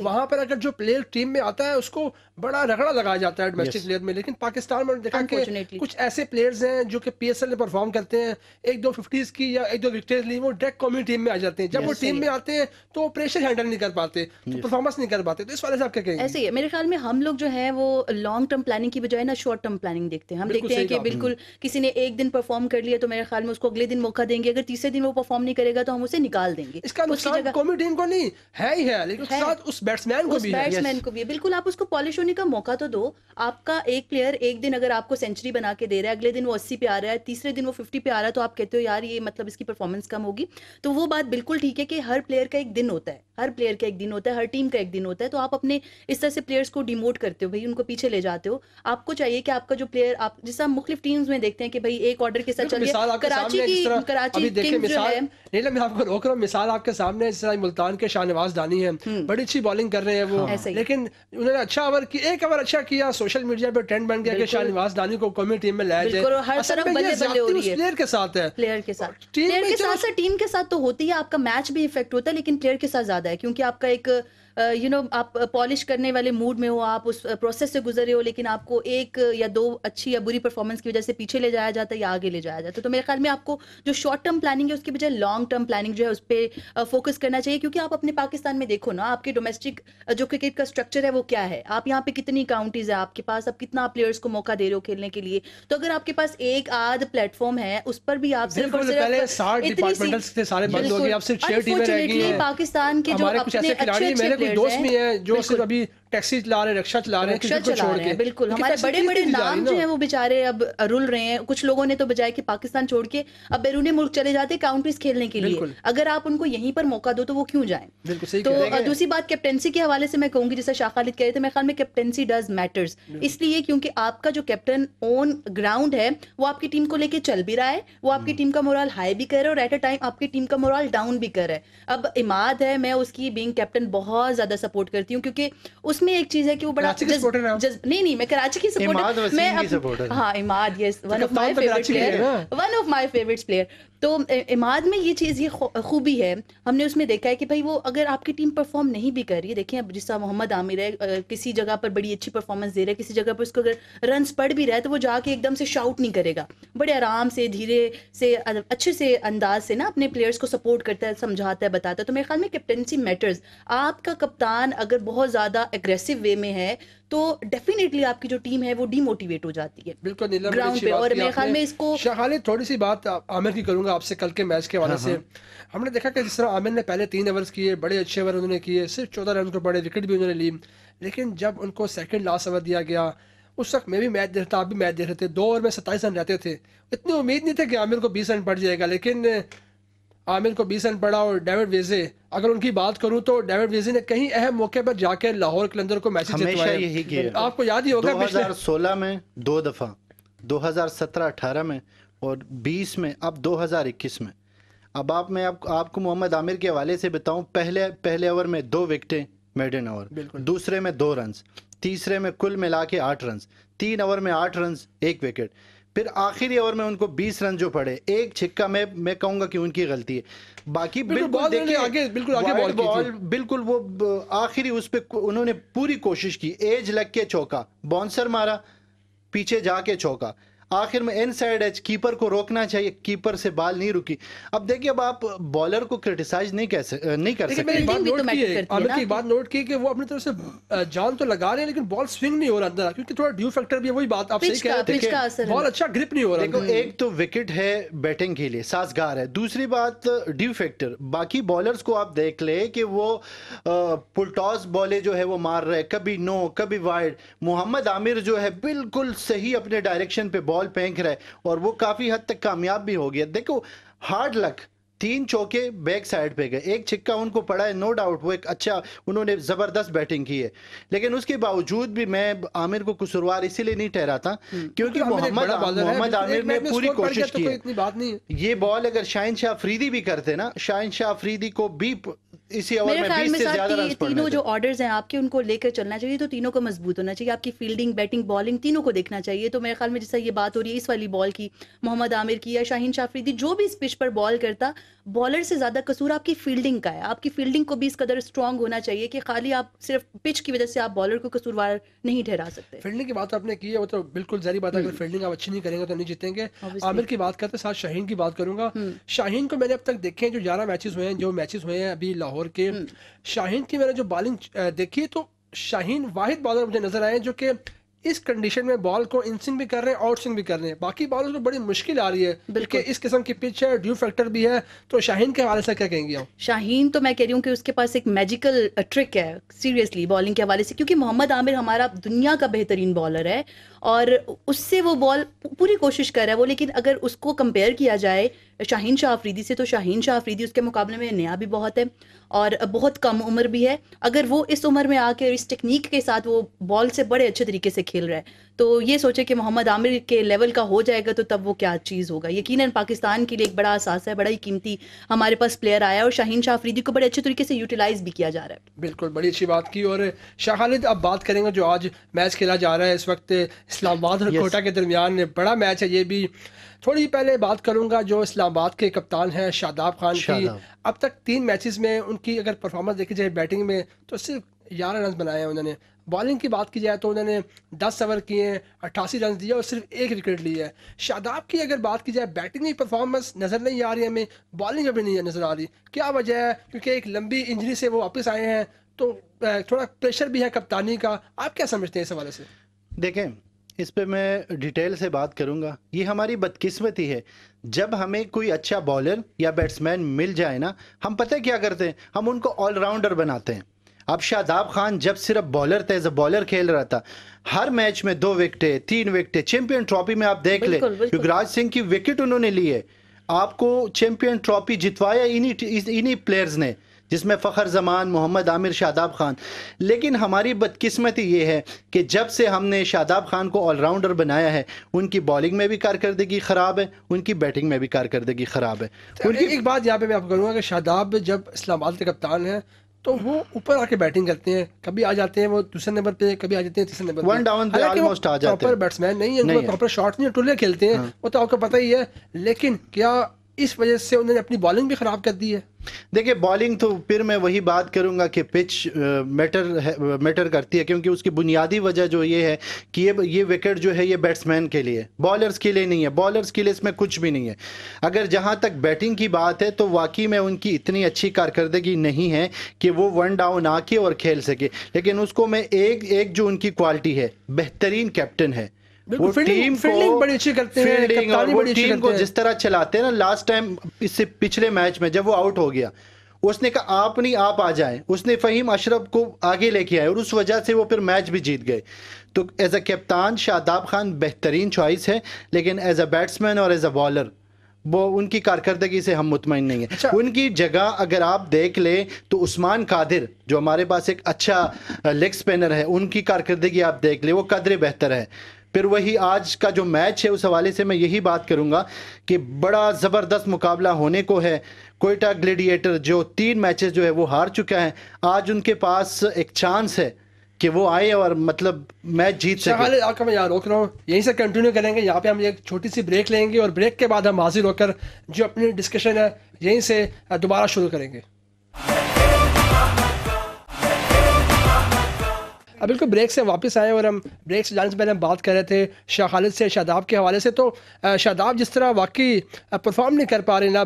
وہاں پر اگر جو پلیئر ٹیم میں آتا ہے اس کو بڑا رگڑا لگایا جاتا ہے ڈومیسٹک پلیئر میں لیکن پاکستان میں دیکھا کہ. کچھ ایسے پلیئرز ہیں جو کہ پی ایس ایل میں پرفارم کرتے ہیں۔ ایک دو ففٹیز کی یا ایک دو وکٹیں لی وہ ڈائریکٹ قومی ٹیم میں آ جاتے ہیں۔ جب وہ ٹیم میں آتے ہیں تو وہ پریشر ہینڈل نہیں کر پاتے تو پرفارمنس نہیں کر پاتے۔ تو اس والے سے آپ کیا کہیں گے؟ ایسے ہی ہے۔ میرے خیال میں ہم لوگ جو ہیں وہ لانگ ٹرم پلاننگ کی بجائے نا شارٹ ٹرم پلاننگ دیکھتے ہیں۔ ہم دیکھتے ہیں کہ۔ بالکل کسی نے ایک دن پرفارم کر لیا تو میرے خیال میں اس کو اگلے دن موقع دیں گے۔ اگر تیسرے دن وہ پرفارم نہیں کرے گا تو ہم اسے نکال دیں گے۔ اس کا نقصان قومی ٹیم کو نہیں ہے ہی ہے لیکن۔ ساتھ اس بیٹسمین کو اس بھی ہے۔ بیٹسمین کو بھی ہے۔ بالکل آپ اس کو پالش ہونے کا موقع تو دو۔ آپ کا ایک پلیئر ایک دن اگر آپ کو سینچری بنا کے دے رہا ہے اگلے دن وہ اسی پہ آ رہا ہے تیسرے دن وہ ففٹی پہ آ رہا ہے تو آپ کہتے ہو یار یہ مطلب اس کی پرفارمنس کم ہوگی، تو وہ بات بالکل ٹھیک ہے کہ ہر پلیئر کا ایک دن ہوتا ہے۔ ہر پلیئر کا ایک دن ہوتا ہے ہر ٹیم کا ایک دن ہوتا ہے تو آپ اپنے اس طرح سے پلیئرس کو ڈیموٹ کرتے ہو بھائی ان کو پیچھے لے جاتے ہو۔ آپ کو چاہیے کہ آپ کا جو پلیئر آپ جس طرح مختلف ٹیمز میں دیکھتے ہیں کہ بھائی ایک آرڈر کے ساتھ کے کراچی کی کراچی کنگز جو ہے۔ نیلم میں آپ کو روک رہا ہوں مثال آپ کے سامنے جس طرح ملتان کے شاہ نواز دانی ہیں۔ بڑی اچھی بالنگ کر رہے ہیں وہ۔ ہی۔ لیکن انہوں نے اچھا اوور کی ایک اوور اچھا کیا سوشل میڈیا پہ ٹرینڈ بن گیا کہ شاہ نواز دانی کو قومی ٹیم میں لایا جائے۔ ہر طرف بلے بلے ہو رہی ہے۔ پلیئر کے ساتھ ہے۔ پلیئر کے ساتھ۔ ٹیم پلیئر کے ساتھ ٹیم کے ساتھ تو ہوتی ہے آپ کا میچ بھی افیکٹ ہوتا ہے لیکن پلیئر کے ساتھ زیادہ ہے کیونکہ آپ کا ایک یو نو آپ پالش کرنے والے موڈ میں ہو آپ اس پروسیس سے گزرے ہو لیکن آپ کو ایک یا دو اچھی یا بری پرفارمنس کی وجہ سے پیچھے لے جایا جاتا ہے یا آگے لے جایا جاتا ہے۔ تو میرے خیال میں آپ کو جو شارٹ ٹرم پلاننگ ہے اس کی بجائے لانگ ٹرم پلاننگ جو ہے اس پہ فوکس کرنا چاہیے۔ کیونکہ آپ اپنے پاکستان میں دیکھو نا آپ کے ڈومیسٹک جو کرکٹ کا اسٹرکچر ہے وہ کیا ہے؟ آپ یہاں پہ کتنی کاؤنٹیز ہے آپ کے پاس آپ کتنا پلیئرس کو موقع دے رہے ہو کھیلنے کے لیے؟ تو اگر آپ کے پاس ایک آدھ پلیٹ فارم ہے اس پر بھی آپ صرف پاکستان کے جو اپنے ایسے کھلاڑی اچھے ہیں میرے اچھے کچھ ہیں ٹیکسی چلا رہے ہیں رکشہ چلا رہے ہیں کو چلا رہے ہیں بالکل۔ ہمارے بڑے بڑے نام نا۔ جو ہیں وہ بیچارے اب رول رہے ہیں۔ کچھ لوگوں نے تو بجائے کہ پاکستان چھوڑ کے اب بیرون ملک چلے جاتے کاؤنٹریز کھیلنے کے لیے۔ اگر آپ ان کو یہیں پر موقع دو تو وہ کیوں جائیں؟ تو ہیں۔ دوسری بات کیپٹنسی کے حوالے سے میں کہوں گی جیسے شاہ خالد کہہ رہے تھے میرے خیال میں کیپٹنسی ڈز میٹرز اس لیے کیونکہ آپ کا جو کیپٹن اون گراؤنڈ ہے وہ آپ کی ٹیم کو لے کے چل بھی رہا ہے وہ آپ کی ٹیم کا مورال ہائی بھی کر رہا ہے اور ایٹ اے ٹائم آپ کی ٹیم کا مورال ڈاؤن بھی کر رہا ہے۔ اب اماد ہے میں اس کی بینگ کیپٹن بہت زیادہ سپورٹ کرتی ہوں کیونکہ اس میں ایک چیز ہے کہ وہ بڑا نہیں نہیں میں کراچی کی سپورٹر میں۔ ہاں Imad yes one of my favourite player. One of my favourite player تو اماد میں یہ چیز یہ خوبی ہے۔ ہم نے اس میں دیکھا ہے کہ بھائی وہ اگر آپ کی ٹیم پرفارم نہیں بھی کر رہی ہے دیکھیں اب جس طرح محمد عامر ہے کسی جگہ پر بڑی اچھی پرفارمنس دے رہا ہے، کسی جگہ پر اس کو اگر رنس پڑ بھی رہا ہے تو وہ جا کے ایک دم سے شاؤٹ نہیں کرے گا۔ بڑے آرام سے، دھیرے سے اچھے سے انداز سے نا اپنے پلیئرس کو سپورٹ کرتا ہے، سمجھاتا ہے، بتاتا ہے۔ تو میرے خیال میں کیپٹنسی میٹرز آپ کا کپتان اگر بہت زیادہ اگریسو وے میں ہے تو ڈیفینیٹلی آپ کی جو ٹیم ہے وہ ڈی موٹیویٹ ہو جاتی ہے. بالکل اچھی پہ. اور میرے خیال۔ میں اس کو- شاہ خالد تھوڑی سی بات عامر کی کروں گا آپ سے کل کے میچ کے ہاں، حوالے سے ہم نے دیکھا کہ جس طرح عامر نے پہلے تین اوورز کیے بڑے اچھے اوور انہوں نے کیے صرف چودہ رن کو پڑے وکٹ بھی انہوں نے لی. لیکن جب ان کو سیکنڈ لاسٹ اوور دیا گیا اس وقت میں بھی میچ دیکھ رہا تھا آپ بھی میچ دیکھ رہے تھے دو اوور میں ستائیس رن رہتے تھے. اتنی امید نہیں تھی کہ عامر کو بیس رن پڑ جائے گا لیکن عامر کو بیس رن پڑا اور ڈیوڈ ویزے اگر ان کی بات کروں تو ڈیوڈ ویزے نے کہیں اہم موقع پر جا کے لاہور کلندر کو میچ ہے۔ آپ کو یاد ہی ہوگا دو ہزار سولہ میں دو دفعہ دو ہزار سترہ اٹھارہ میں اور بیس میں اب دو ہزار اکیس میں۔ اب آپ میں آپ کو محمد عامر کے حوالے سے بتاؤں پہلے پہلے اوور میں دو وکٹیں میڈن اوور۔ دوسرے میں دو رنز تیسرے میں کل ملا کے آٹھ رنز۔ تین اوور میں آٹھ رنز ایک وکٹ۔ پھر آخری اوور میں ان کو بیس رن جو پڑے ایک چھکا میں میں کہوں گا کہ ان کی غلطی ہے۔ باقی بالکل بالکل بال بالکل وہ آخری اس پہ انہوں نے پوری کوشش کی۔ ایج لگ کے چوکا بانسر مارا پیچھے جا کے چوکا۔ آخر میں ان سائڈ ایج کیپر کو روکنا چاہیے کیپر سے بال نہیں رکی۔ اب دیکھیے اب آپ بالر کو کرٹیسائز نہیں کر نہیں سکتے۔ عامر۔ کی ایک بات نوٹ کی کہ وہ اپنی طرف سے جان تو لگا رہے ہیں لیکن بال سوئنگ نہیں ہو رہا اندر کیونکہ تھوڑا ڈیو فیکٹر بھی ہے وہی بات آپ صحیح کہہ رہے ہے۔ بال اچھا گرپ نہیں ہو رہا۔ دیکھو۔ ایک تو وکٹ ہے بیٹنگ کے لیے سازگار ہے۔ دوسری بات ڈیو فیکٹر باقی بالرز کو آپ دیکھ لیں کہ وہ پل ٹاس بالے جو ہے وہ مار رہے کبھی نو کبھی وائڈ محمد عامر جو ہے بالکل صحیح اپنے ڈائریکشن پہ بال پھینک رہا ہے اور وہ کافی حد تک کامیاب بھی ہو گیا۔ دیکھو ہارڈ لک تین چوکے بیک سائڈ پہ گئے۔ ایک چھکا ان کو پڑا ہے نو ڈاؤٹ وہ ایک اچھا انہوں نے زبردست بیٹنگ کی ہے۔ لیکن اس کے باوجود بھی میں عامر کو قصوروار اسی لیے نہیں ٹھہراتا کیونکہ محمد محمد عامر نے پوری کوشش کی ہے۔ یہ بال اگر شاہن شاہ فریدی بھی کرتے نا شاہن شاہ فریدی کو بھی اسی اوور میرے میں خیال میں سے ساتھ زیادہ یہ رنز تینوں پڑنے جو آرڈرز ہیں آپ کے ان کو لے کر چلنا چاہیے تو تینوں کو مضبوط ہونا چاہیے۔ آپ کی فیلڈنگ بیٹنگ بالنگ تینوں کو دیکھنا چاہیے۔ تو میرے خیال میں جیسا یہ بات ہو رہی ہے اس والی بال کی محمد عامر کی یا شاہین شاہ فریدی جو بھی اس پچ پر بال کرتا بالر سے زیادہ قصور آپ کی فیلڈنگ کا ہے۔ آپ کی فیلڈنگ کو بھی اس قدر اسٹرانگ ہونا چاہیے کہ خالی آپ صرف پچ کی وجہ سے آپ بالر کو قصوروار نہیں ٹھہرا سکتے۔ فیلڈنگ کی بات آپ نے کی ہے وہ تو بالکل ظاہری بات ہے۔ اگر فیلڈنگ آپ اچھی نہیں کریں گے تو نہیں جیتیں گے. عامر کی بات کرتے ساتھ شاہین کی بات کروں گا۔ شاہین کو میں نے اب تک دیکھے ہیں جو گیارہ میچز ہوئے ہیں جو میچز ہوئے ہیں ابھی لاہور کے شاہین کی میں نے جو بالنگ دیکھی تو شاہین واحد بالر مجھے نظر آئے جو کہ اس کنڈیشن میں بال کو ان سنگ بھی کر رہے ہیں آؤٹ سنگ بھی کر رہے ہیں۔ باقی بالوں کو بڑی مشکل آ رہی ہے بالکل۔ کہ اس قسم کی پچ ہے ڈیو فیکٹر بھی ہے۔ تو شاہین کے حوالے سے کیا کہیں گے شاہین تو میں کہہ رہی ہوں کہ اس کے پاس ایک میجیکل ٹرک ہے سیریسلی بالنگ کے حوالے سے۔ کیونکہ محمد عامر ہمارا دنیا کا بہترین بالر ہے۔ اور اس سے وہ بال پوری کوشش کر رہا ہے وہ، لیکن اگر اس کو کمپیئر کیا جائے شاہین شاہ آفریدی سے، تو شاہین شاہ آفریدی اس کے مقابلے میں نیا بھی بہت ہے اور بہت کم عمر بھی ہے۔ اگر وہ اس عمر میں آ کے اس ٹیکنیک کے ساتھ وہ بال سے بڑے اچھے طریقے سے کھیل رہا ہے، تو یہ سوچے کہ محمد عامر کے لیول کا ہو جائے گا تو تب وہ کیا چیز ہوگا۔ یقیناً پاکستان کے لیے ایک بڑا اثاثہ ہے، بڑا ہی قیمتی ہمارے پاس پلیئر آیا ہے اور شاہین شاہ آفریدی کو بڑے اچھے طریقے سے یوٹیلائز بھی کیا جا رہا ہے۔ بالکل، بڑی اچھی بات کی اور شاہ خالد، اب بات کریں گے جو آج میچ کھیلا جا رہا ہے، اس وقت اسلام آباد اور Yes. کوٹا کے درمیان بڑا میچ ہے۔ یہ بھی تھوڑی پہلے بات کروں گا جو اسلام آباد کے کپتان ہیں شاداب خان کی۔ اب تک تین میچز میں ان کی اگر پرفارمنس دیکھی جائے بیٹنگ میں تو صرف گیارہ رنز بنائے ہیں انہوں نے۔ بالنگ کی بات کی جائے تو انہوں نے دس اوور کیے ہیں اٹھاسی رنز دیے اور صرف ایک وکٹ لی ہے۔ شاداب کی اگر بات کی جائے بیٹنگ کی پرفارمنس نظر نہیں آ رہی ہمیں بالنگ میں بھی نہیں نظر آ رہی۔ کیا وجہ ہے؟ کیونکہ ایک لمبی انجری سے وہ واپس آئے ہیں۔ تو تھوڑا پریشر بھی ہے کپتانی کا۔ آپ کیا سمجھتے ہیں اس حوالے سے؟ دیکھیں اس پہ میں ڈیٹیل سے بات کروں گا۔ یہ ہماری بدقسمتی ہے۔ جب ہمیں کوئی اچھا بالر یا بیٹسمین مل جائے نا ہم پتہ کیا کرتے ہیں؟ ہم ان کو آل راؤنڈر بناتے ہیں۔ اب شاداب خان جب صرف بالر تھے ایز اے بالر کھیل رہا تھا ہر میچ میں دو وکٹیں تین وکٹیں چیمپئن ٹرافی میں آپ دیکھ لیں۔ یوگراج سنگھ کی وکٹ انہوں نے لی ہے۔ آپ کو چیمپئن ٹرافی جتوایا انہی انہی پلیئرز نے۔ جس میں فخر زمان محمد عامر شاداب خان۔ لیکن ہماری بدقسمتی یہ ہے کہ جب سے ہم نے شاداب خان کو آل راؤنڈر بنایا ہے ان کی بالنگ میں بھی کارکردگی خراب ہے ان کی بیٹنگ میں بھی کارکردگی خراب ہے۔ ان کی ایک بات یہاں پہ میں آپ کروں گا کہ شاداب جب اسلام آباد کے کپتان ہیں تو وہ اوپر آ کے بیٹنگ کرتے ہیں۔ کبھی آ جاتے ہیں وہ دوسرے نمبر پہ کبھی آ جاتے ہیں تیسرے نمبر One down پہ almost آ جاتے ہیں۔ پراپر بیٹسمین نہیں ہے۔ پراپر شاٹ نہیں ٹولے کھیلتے ہیں۔ وہ تو آپ کو پتہ ہی ہے۔ لیکن کیا اس وجہ سے انہوں نے اپنی بالنگ بھی خراب کر دی ہے۔ دیکھیں بالنگ تو پھر میں وہی بات کروں گا کہ پچ میٹر میٹر کرتی ہے کیونکہ اس کی بنیادی وجہ جو یہ ہے کہ یہ یہ وکٹ جو ہے یہ بیٹسمین کے لیے بالرز کے لیے نہیں ہے۔ بالرز کے لیے اس میں کچھ بھی نہیں ہے۔ اگر جہاں تک بیٹنگ کی بات ہے تو واقعی میں ان کی اتنی اچھی کارکردگی نہیں ہے کہ وہ ون ڈاؤن آ کے اور کھیل سکے۔ لیکن اس کو میں ایک ایک جو ان کی کوالٹی ہے، بہترین کیپٹن ہے۔ ٹیم fielding کو بڑی اچھی کرتے ہیں، fielding اور کپتانی وہ بڑی اچھی ٹیم کو کرتے ہیں۔ جس طرح چلاتے ہیں نا لاسٹ ٹائم اس سے پچھلے میچ میں جب وہ آؤٹ ہو گیا اس نے کہا آپ نہیں آپ آ جائیں اس نے فہیم اشرف کو آگے لے کے آئے اور اس وجہ سے وہ پھر میچ بھی جیت گئے تو ایز اے کپتان شاداب خان بہترین چوائس ہے لیکن ایز اے بیٹسمین اور ایز اے بالر وہ ان کی کارکردگی سے ہم مطمئن نہیں ہیں اچھا۔ ان کی جگہ اگر آپ دیکھ لیں تو عثمان قادر جو ہمارے پاس ایک اچھا لیگ سپنر ہے ان کی کارکردگی آپ دیکھ لیں وہ قدر بہتر ہے پھر وہی آج کا جو میچ ہے، اس حوالے سے میں یہی بات کروں گا کہ بڑا زبردست مقابلہ ہونے کو ہے کوئٹہ گلیڈیٹر، جو تین میچز جو ہے وہ ہار چکا ہے۔ آج ان کے پاس ایک چانس ہے کہ وہ آئے اور مطلب میچ جیت سکے۔ آپ کا میں یہاں روک رہا ہوں، یہیں سے کنٹینیو کریں گے، یہاں پہ ہم ایک چھوٹی سی بریک لیں گے اور بریک کے بعد ہم حاضر ہو کر جو اپنی ڈسکشن ہے، یہیں سے دوبارہ شروع کریں گے۔ اب بالکل بریک سے واپس آئے اور ہم بریک سے جانے سے پہلے ہم بات کر رہے تھے شاہ خالد سے شاداب کے حوالے سے۔ تو شاداب جس طرح واقعی پرفارم نہیں کر پا رہے نہ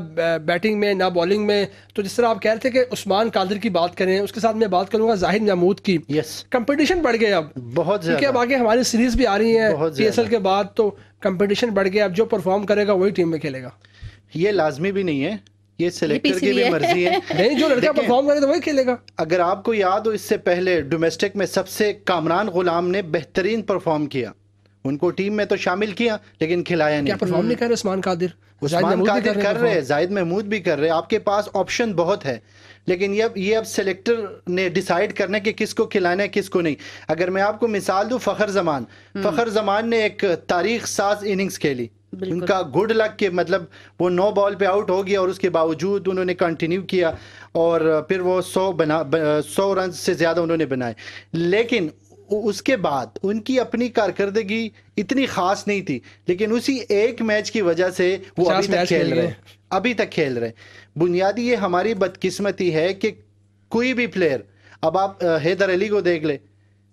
بیٹنگ میں نہ بالنگ میں تو جس طرح آپ کہہ رہے تھے کہ عثمان قادر کی بات کریں اس کے ساتھ میں بات کروں گا زاہد محمود کی۔ یس کمپٹیشن بڑھ گئے اب۔ بہت کیونکہ اب آگے ہماری سیریز بھی آ رہی ہیں پی ایس ایل کے بعد تو کمپٹیشن بڑھ گیا۔ اب جو پرفارم کرے گا وہی ٹیم میں کھیلے گا۔ یہ لازمی بھی نہیں ہے۔ یہ سلیکٹر کی بھی مرضی ہے۔ نہیں جو لڑکا پرفارم کرے تو وہی کھیلے گا۔ اگر آپ کو یاد ہو اس سے پہلے ڈومیسٹک میں سب سے کامران غلام نے بہترین پرفارم کیا۔ ان کو ٹیم میں تو شامل کیا لیکن کھلایا نہیں۔ کیا پرفارم نہیں کر رہے؟ عثمان قادر۔ عثمان قادر کر رہے زائد محمود بھی کر رہے۔ آپ کے پاس آپشن بہت ہے لیکن یہ یہ اب سلیکٹر نے ڈیسائیڈ کرنا کہ کس کو کھلانا ہے کس کو نہیں۔ اگر میں آپ کو مثال دوں فخر زمان۔ فخر زمان نے ایک تاریخ ساز اننگز کھیلی۔ ان کا گڈ لک کے مطلب وہ نو بال پہ آؤٹ ہو گیا اور اس کے باوجود انہوں نے کنٹینیو کیا اور پھر وہ سو بنا سو رنز سے زیادہ انہوں نے بنائے۔ لیکن اس کے بعد ان کی اپنی کارکردگی اتنی خاص نہیں تھی لیکن اسی ایک میچ کی وجہ سے وہ ابھی تک کھیل رہے ہیں۔ ابھی تک کھیل رہے ہیں۔ بنیادی یہ ہماری بدقسمتی ہے کہ کوئی بھی پلیئر اب آپ حیدر علی کو دیکھ لیں۔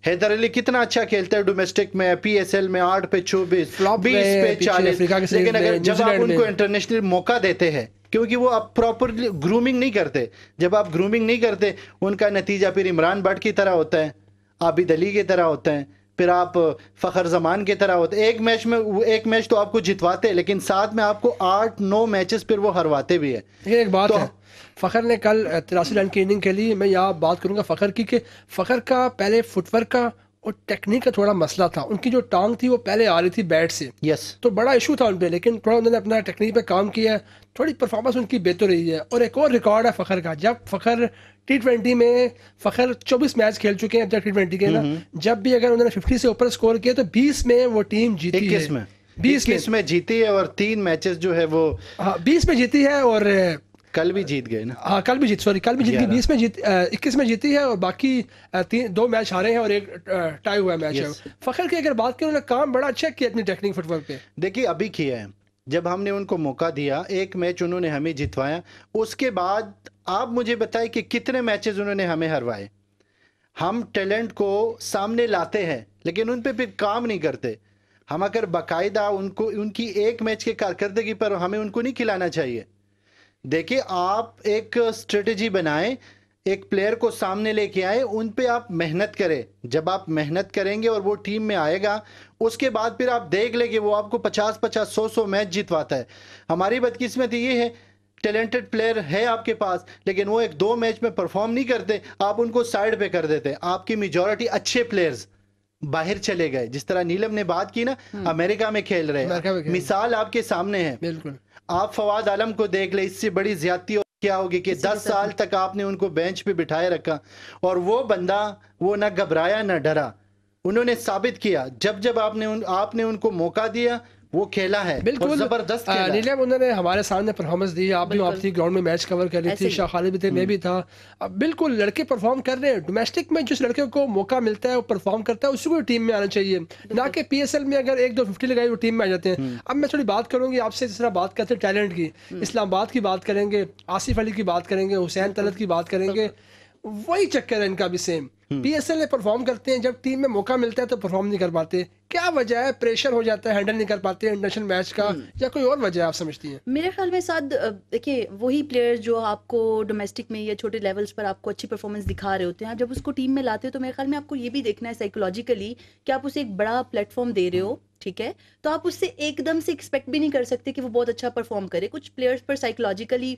حیدر علی کتنا اچھا کھیلتا ہے ڈومیسٹک میں پی ایس ایل میں آٹھ پہ چوبیس بیس پہ چالیس۔ لیکن اگر جب آپ ان کو انٹرنیشنل موقع دیتے ہیں کیونکہ وہ آپ پراپرلی گرومنگ نہیں کرتے۔ جب آپ گرومنگ نہیں کرتے ان کا نتیجہ پھر عمران بٹ کی طرح ہوتا ہے عابد علی کی طرح ہوتا ہے۔ پھر آپ فخر زمان کی طرح ہوتے ایک میچ میں ایک میچ تو آپ کو جتواتے لیکن ساتھ میں آپ کو آٹھ نو میچز پھر وہ ہرواتے بھی ہے ایک بات ہے۔ فخر نے کل تراسی رن کی اننگ کے لیے میں یہاں بات کروں گا فخر کی کہ فخر کا پہلے فٹ ورک کا اور ٹیکنیک کا تھوڑا مسئلہ تھا۔ ان کی جو ٹانگ تھی وہ پہلے آ رہی تھی بیٹ سے۔ یس تو بڑا ایشو تھا ان پہ لیکن تھوڑا انہوں نے اپنا ٹیکنیک پہ کام کیا ہے۔ تھوڑی پرفارمنس ان کی بہتر رہی ہے۔ اور ایک اور ریکارڈ ہے فخر کا۔ جب فخر ٹی ٹوینٹی میں فخر چوبیس میچ کھیل چکے ہیں ٹی ٹوینٹی کے نا جب بھی اگر انہوں نے ففٹی سے اوپر اسکور کیا تو بیس میں وہ ٹیم جیتی ہے۔ بیس میں۔ جیتی ہے اور تین میچز جو ہے وہ ہاں، بیس میں جیتی ہے اور کل بھی جیت گئے نا۔ ہاں کل بھی جیت سوری کل بھی جیت گئی بیس میں جیت اکیس میں جیتی ہے اور باقی تین دو میچ ہارے ہیں اور ایک ٹائی ہوا میچ ہے فخر کی اگر بات کریں انہوں نے کام بڑا اچھا کیا اپنی ٹیکنیک فٹ بال پہ۔ دیکھیے ابھی کیا ہے۔ جب ہم نے ان کو موقع دیا ایک میچ انہوں نے ہمیں جتوایا اس کے بعد آپ مجھے بتائیں کہ کتنے میچز انہوں نے ہمیں ہروائے۔ ہم ٹیلنٹ کو سامنے لاتے ہیں، لیکن ان پہ پھر کام نہیں کرتے۔ ہم اگر باقاعدہ ان کو، ان کی ایک میچ کے کارکردگی پر ہمیں ان کو نہیں کھلانا چاہیے۔ دیکھیں، آپ ایک اسٹریٹجی بنائیں، ایک پلیئر کو سامنے لے کے آئیں، ان پہ آپ محنت کریں۔ جب آپ محنت کریں گے اور وہ ٹیم میں آئے گا، اس کے بعد پھر آپ دیکھ لیں کہ وہ آپ کو پچاس پچاس سو سو میچ جتواتا ہے۔ ہماری بدقسمت یہ ہے ٹیلنٹڈ پلیئر ہے آپ کے پاس لیکن وہ ایک دو میچ میں پرفارم نہیں کرتے آپ ان کو سائیڈ پہ کر دیتے۔ آپ کی میجورٹی اچھے پلیئرز باہر چلے گئے۔ جس طرح نیلم نے بات کی نا امریکہ میں کھیل رہے ہیں۔ مثال آپ کے سامنے ہے۔ آپ فواد عالم کو دیکھ لیں اس سے بڑی زیادتی کیا ہوگی کہ دس سال تک آپ نے ان کو بینچ پہ بٹھائے رکھا۔ اور وہ بندہ وہ نہ گھبرایا نہ ڈرا۔ انہوں نے ثابت کیا۔ جب جب آپ نے آپ نے ان کو موقع دیا وہ کھیلا ہے بالکل۔ زبردست نیلم انہوں نے ہمارے سامنے پرفارمنس دی۔ آپ بھی واپسی گراؤنڈ میں میچ کور کر رہی تھی شاہ خالد بھی تھے میں بھی تھا۔ بالکل لڑکے پرفارم کر رہے ہیں۔ ڈومیسٹک میں جس لڑکے کو موقع ملتا ہے وہ پرفارم کرتا ہے اسی کو ٹیم میں آنا چاہیے۔ نہ کہ پی ایس ایل میں اگر ایک دو ففٹی لگائی وہ ٹیم میں آ جاتے ہیں۔ اب میں تھوڑی بات کروں گی آپ سے جس طرح بات کرتے ہیں ٹیلنٹ کی۔ اسلام آباد کی بات کریں گے آصف علی کی بات کریں گے حسین طلعت کی بات کریں گے۔ وہی چکر ہے ان کا بھی سیم پی ایس ایل میں پرفارم کرتے ہیں جب ٹیم میں موقع ملتا ہے تو پرفارم نہیں کر پاتے۔ کیا وجہ ہے؟ پریشر ہو جاتا ہے ہینڈل نہیں کر پاتے انٹرنیشنل میچ کا یا کوئی اور وجہ ہے آپ سمجھتی ہیں؟ میرے خیال میں ساتھ دیکھیں وہی پلیئر جو آپ کو ڈومیسٹک میں یا چھوٹے لیولز پر آپ کو اچھی پرفارمنس دکھا رہے ہوتے ہیں۔ آپ جب اس کو ٹیم میں لاتے ہو تو میرے خیال میں آپ کو یہ بھی دیکھنا ہے سائیکولوجیکلی کہ آپ اسے ایک بڑا پلیٹ فارم دے رہے ہو۔ ٹھیک ہے؟ تو آپ اس سے ایک دم سے ایکسپیکٹ بھی نہیں کر سکتے کہ وہ بہت اچھا پرفارم کرے۔ کچھ پلیئرس پر سائیکلوجیکلی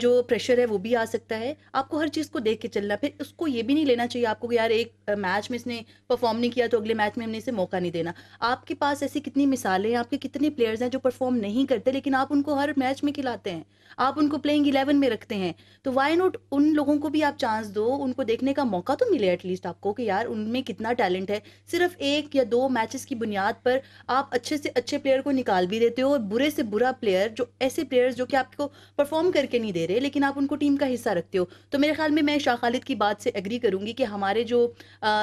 جو پریشر ہے وہ بھی آ سکتا ہے۔ آپ کو ہر چیز کو دیکھ کے چلنا، پھر اس کو یہ بھی نہیں لینا چاہیے آپ کو کہ یار ایک میچ میں اس نے پرفارم نہیں کیا تو اگلے میچ میں ہم نے اسے موقع نہیں دینا۔ آپ کے پاس ایسی کتنی مثالیں ہیں، آپ کے کتنے پلیئرز ہیں جو پرفارم نہیں کرتے لیکن آپ ان کو ہر میچ میں کھلاتے ہیں۔ آپ ان کو پلینگ الیون میں رکھتے ہیں۔ تو وائی نوٹ ان لوگوں کو بھی آپ چانس دو، ان کو دیکھنے کا موقع تو ملے ایٹ لیسٹ آپ کو کہ یار ان میں کتنا ٹیلنٹ ہے۔ صرف ایک یا دو میچز کی بنیاد پر آپ اچھے سے اچھے پلیئر کو نکال بھی دیتے ہو اور برے سے برا پلیئر جو ایسے پلیئرز جو کہ آپ کو پرفارم کر کے نہیں دے رہے لیکن آپ ان کو ٹیم کا حصہ رکھتے ہو۔ تو میرے خیال میں میں شاہ خالد کی بات سے اگری کروں گی کہ ہمارے جو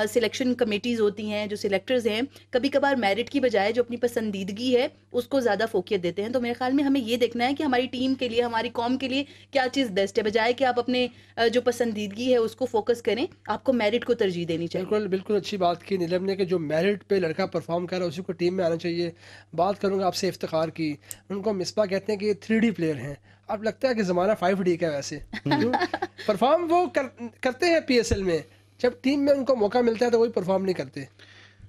سلیکشن کمیٹیز ہوتی ہیں، جو سلیکٹرز ہیں کبھی کبھار میرٹ کی بجائے جو اپنی پسندیدگی ہے، اس کو زیادہ فوکیت دیتے ہیں۔ تو میرے خیال میں ہمیں یہ دیکھنا ہے کہ ہماری ٹیم کے لیے، ہماری قوم کے لیے کیا چیز بیسٹ ہے۔ بجائے کہ آپ اپنے جو پسندیدگی ہے، اس کو فوکس کریں، آپ کو میرٹ کو ترجیح دینی چاہیے۔ بالکل بالکل اچھی بات کی۔ نیلم نے کہ جو میرٹ پہ لڑکا پرفارم کر رہا ہے، اسی کو ٹیم میں آنا چاہیے۔ بات کروں گا آپ سے افتخار کی۔ ان کو مصباح کہتے ہیں کہ یہ تھری ڈی پلیئر ہیں۔ اب لگتا ہے کہ زمانہ فائیو ڈی کا ہے ویسے۔ پرفارم وہ کرتے ہیں پی ایس ایل میں۔ جب ٹیم میں ان کو موقع ملتا ہے تو وہی پرفارم نہیں کرتے۔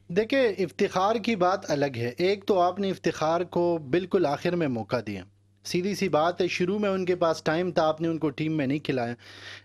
دیکھیں افتخار کی بات الگ ہے۔ ایک تو آپ نے افتخار کو بالکل آخر میں موقع دیا۔ سیدھی سی بات ہے شروع میں ان کے پاس ٹائم تھا آپ نے ان کو ٹیم میں نہیں کھلایا۔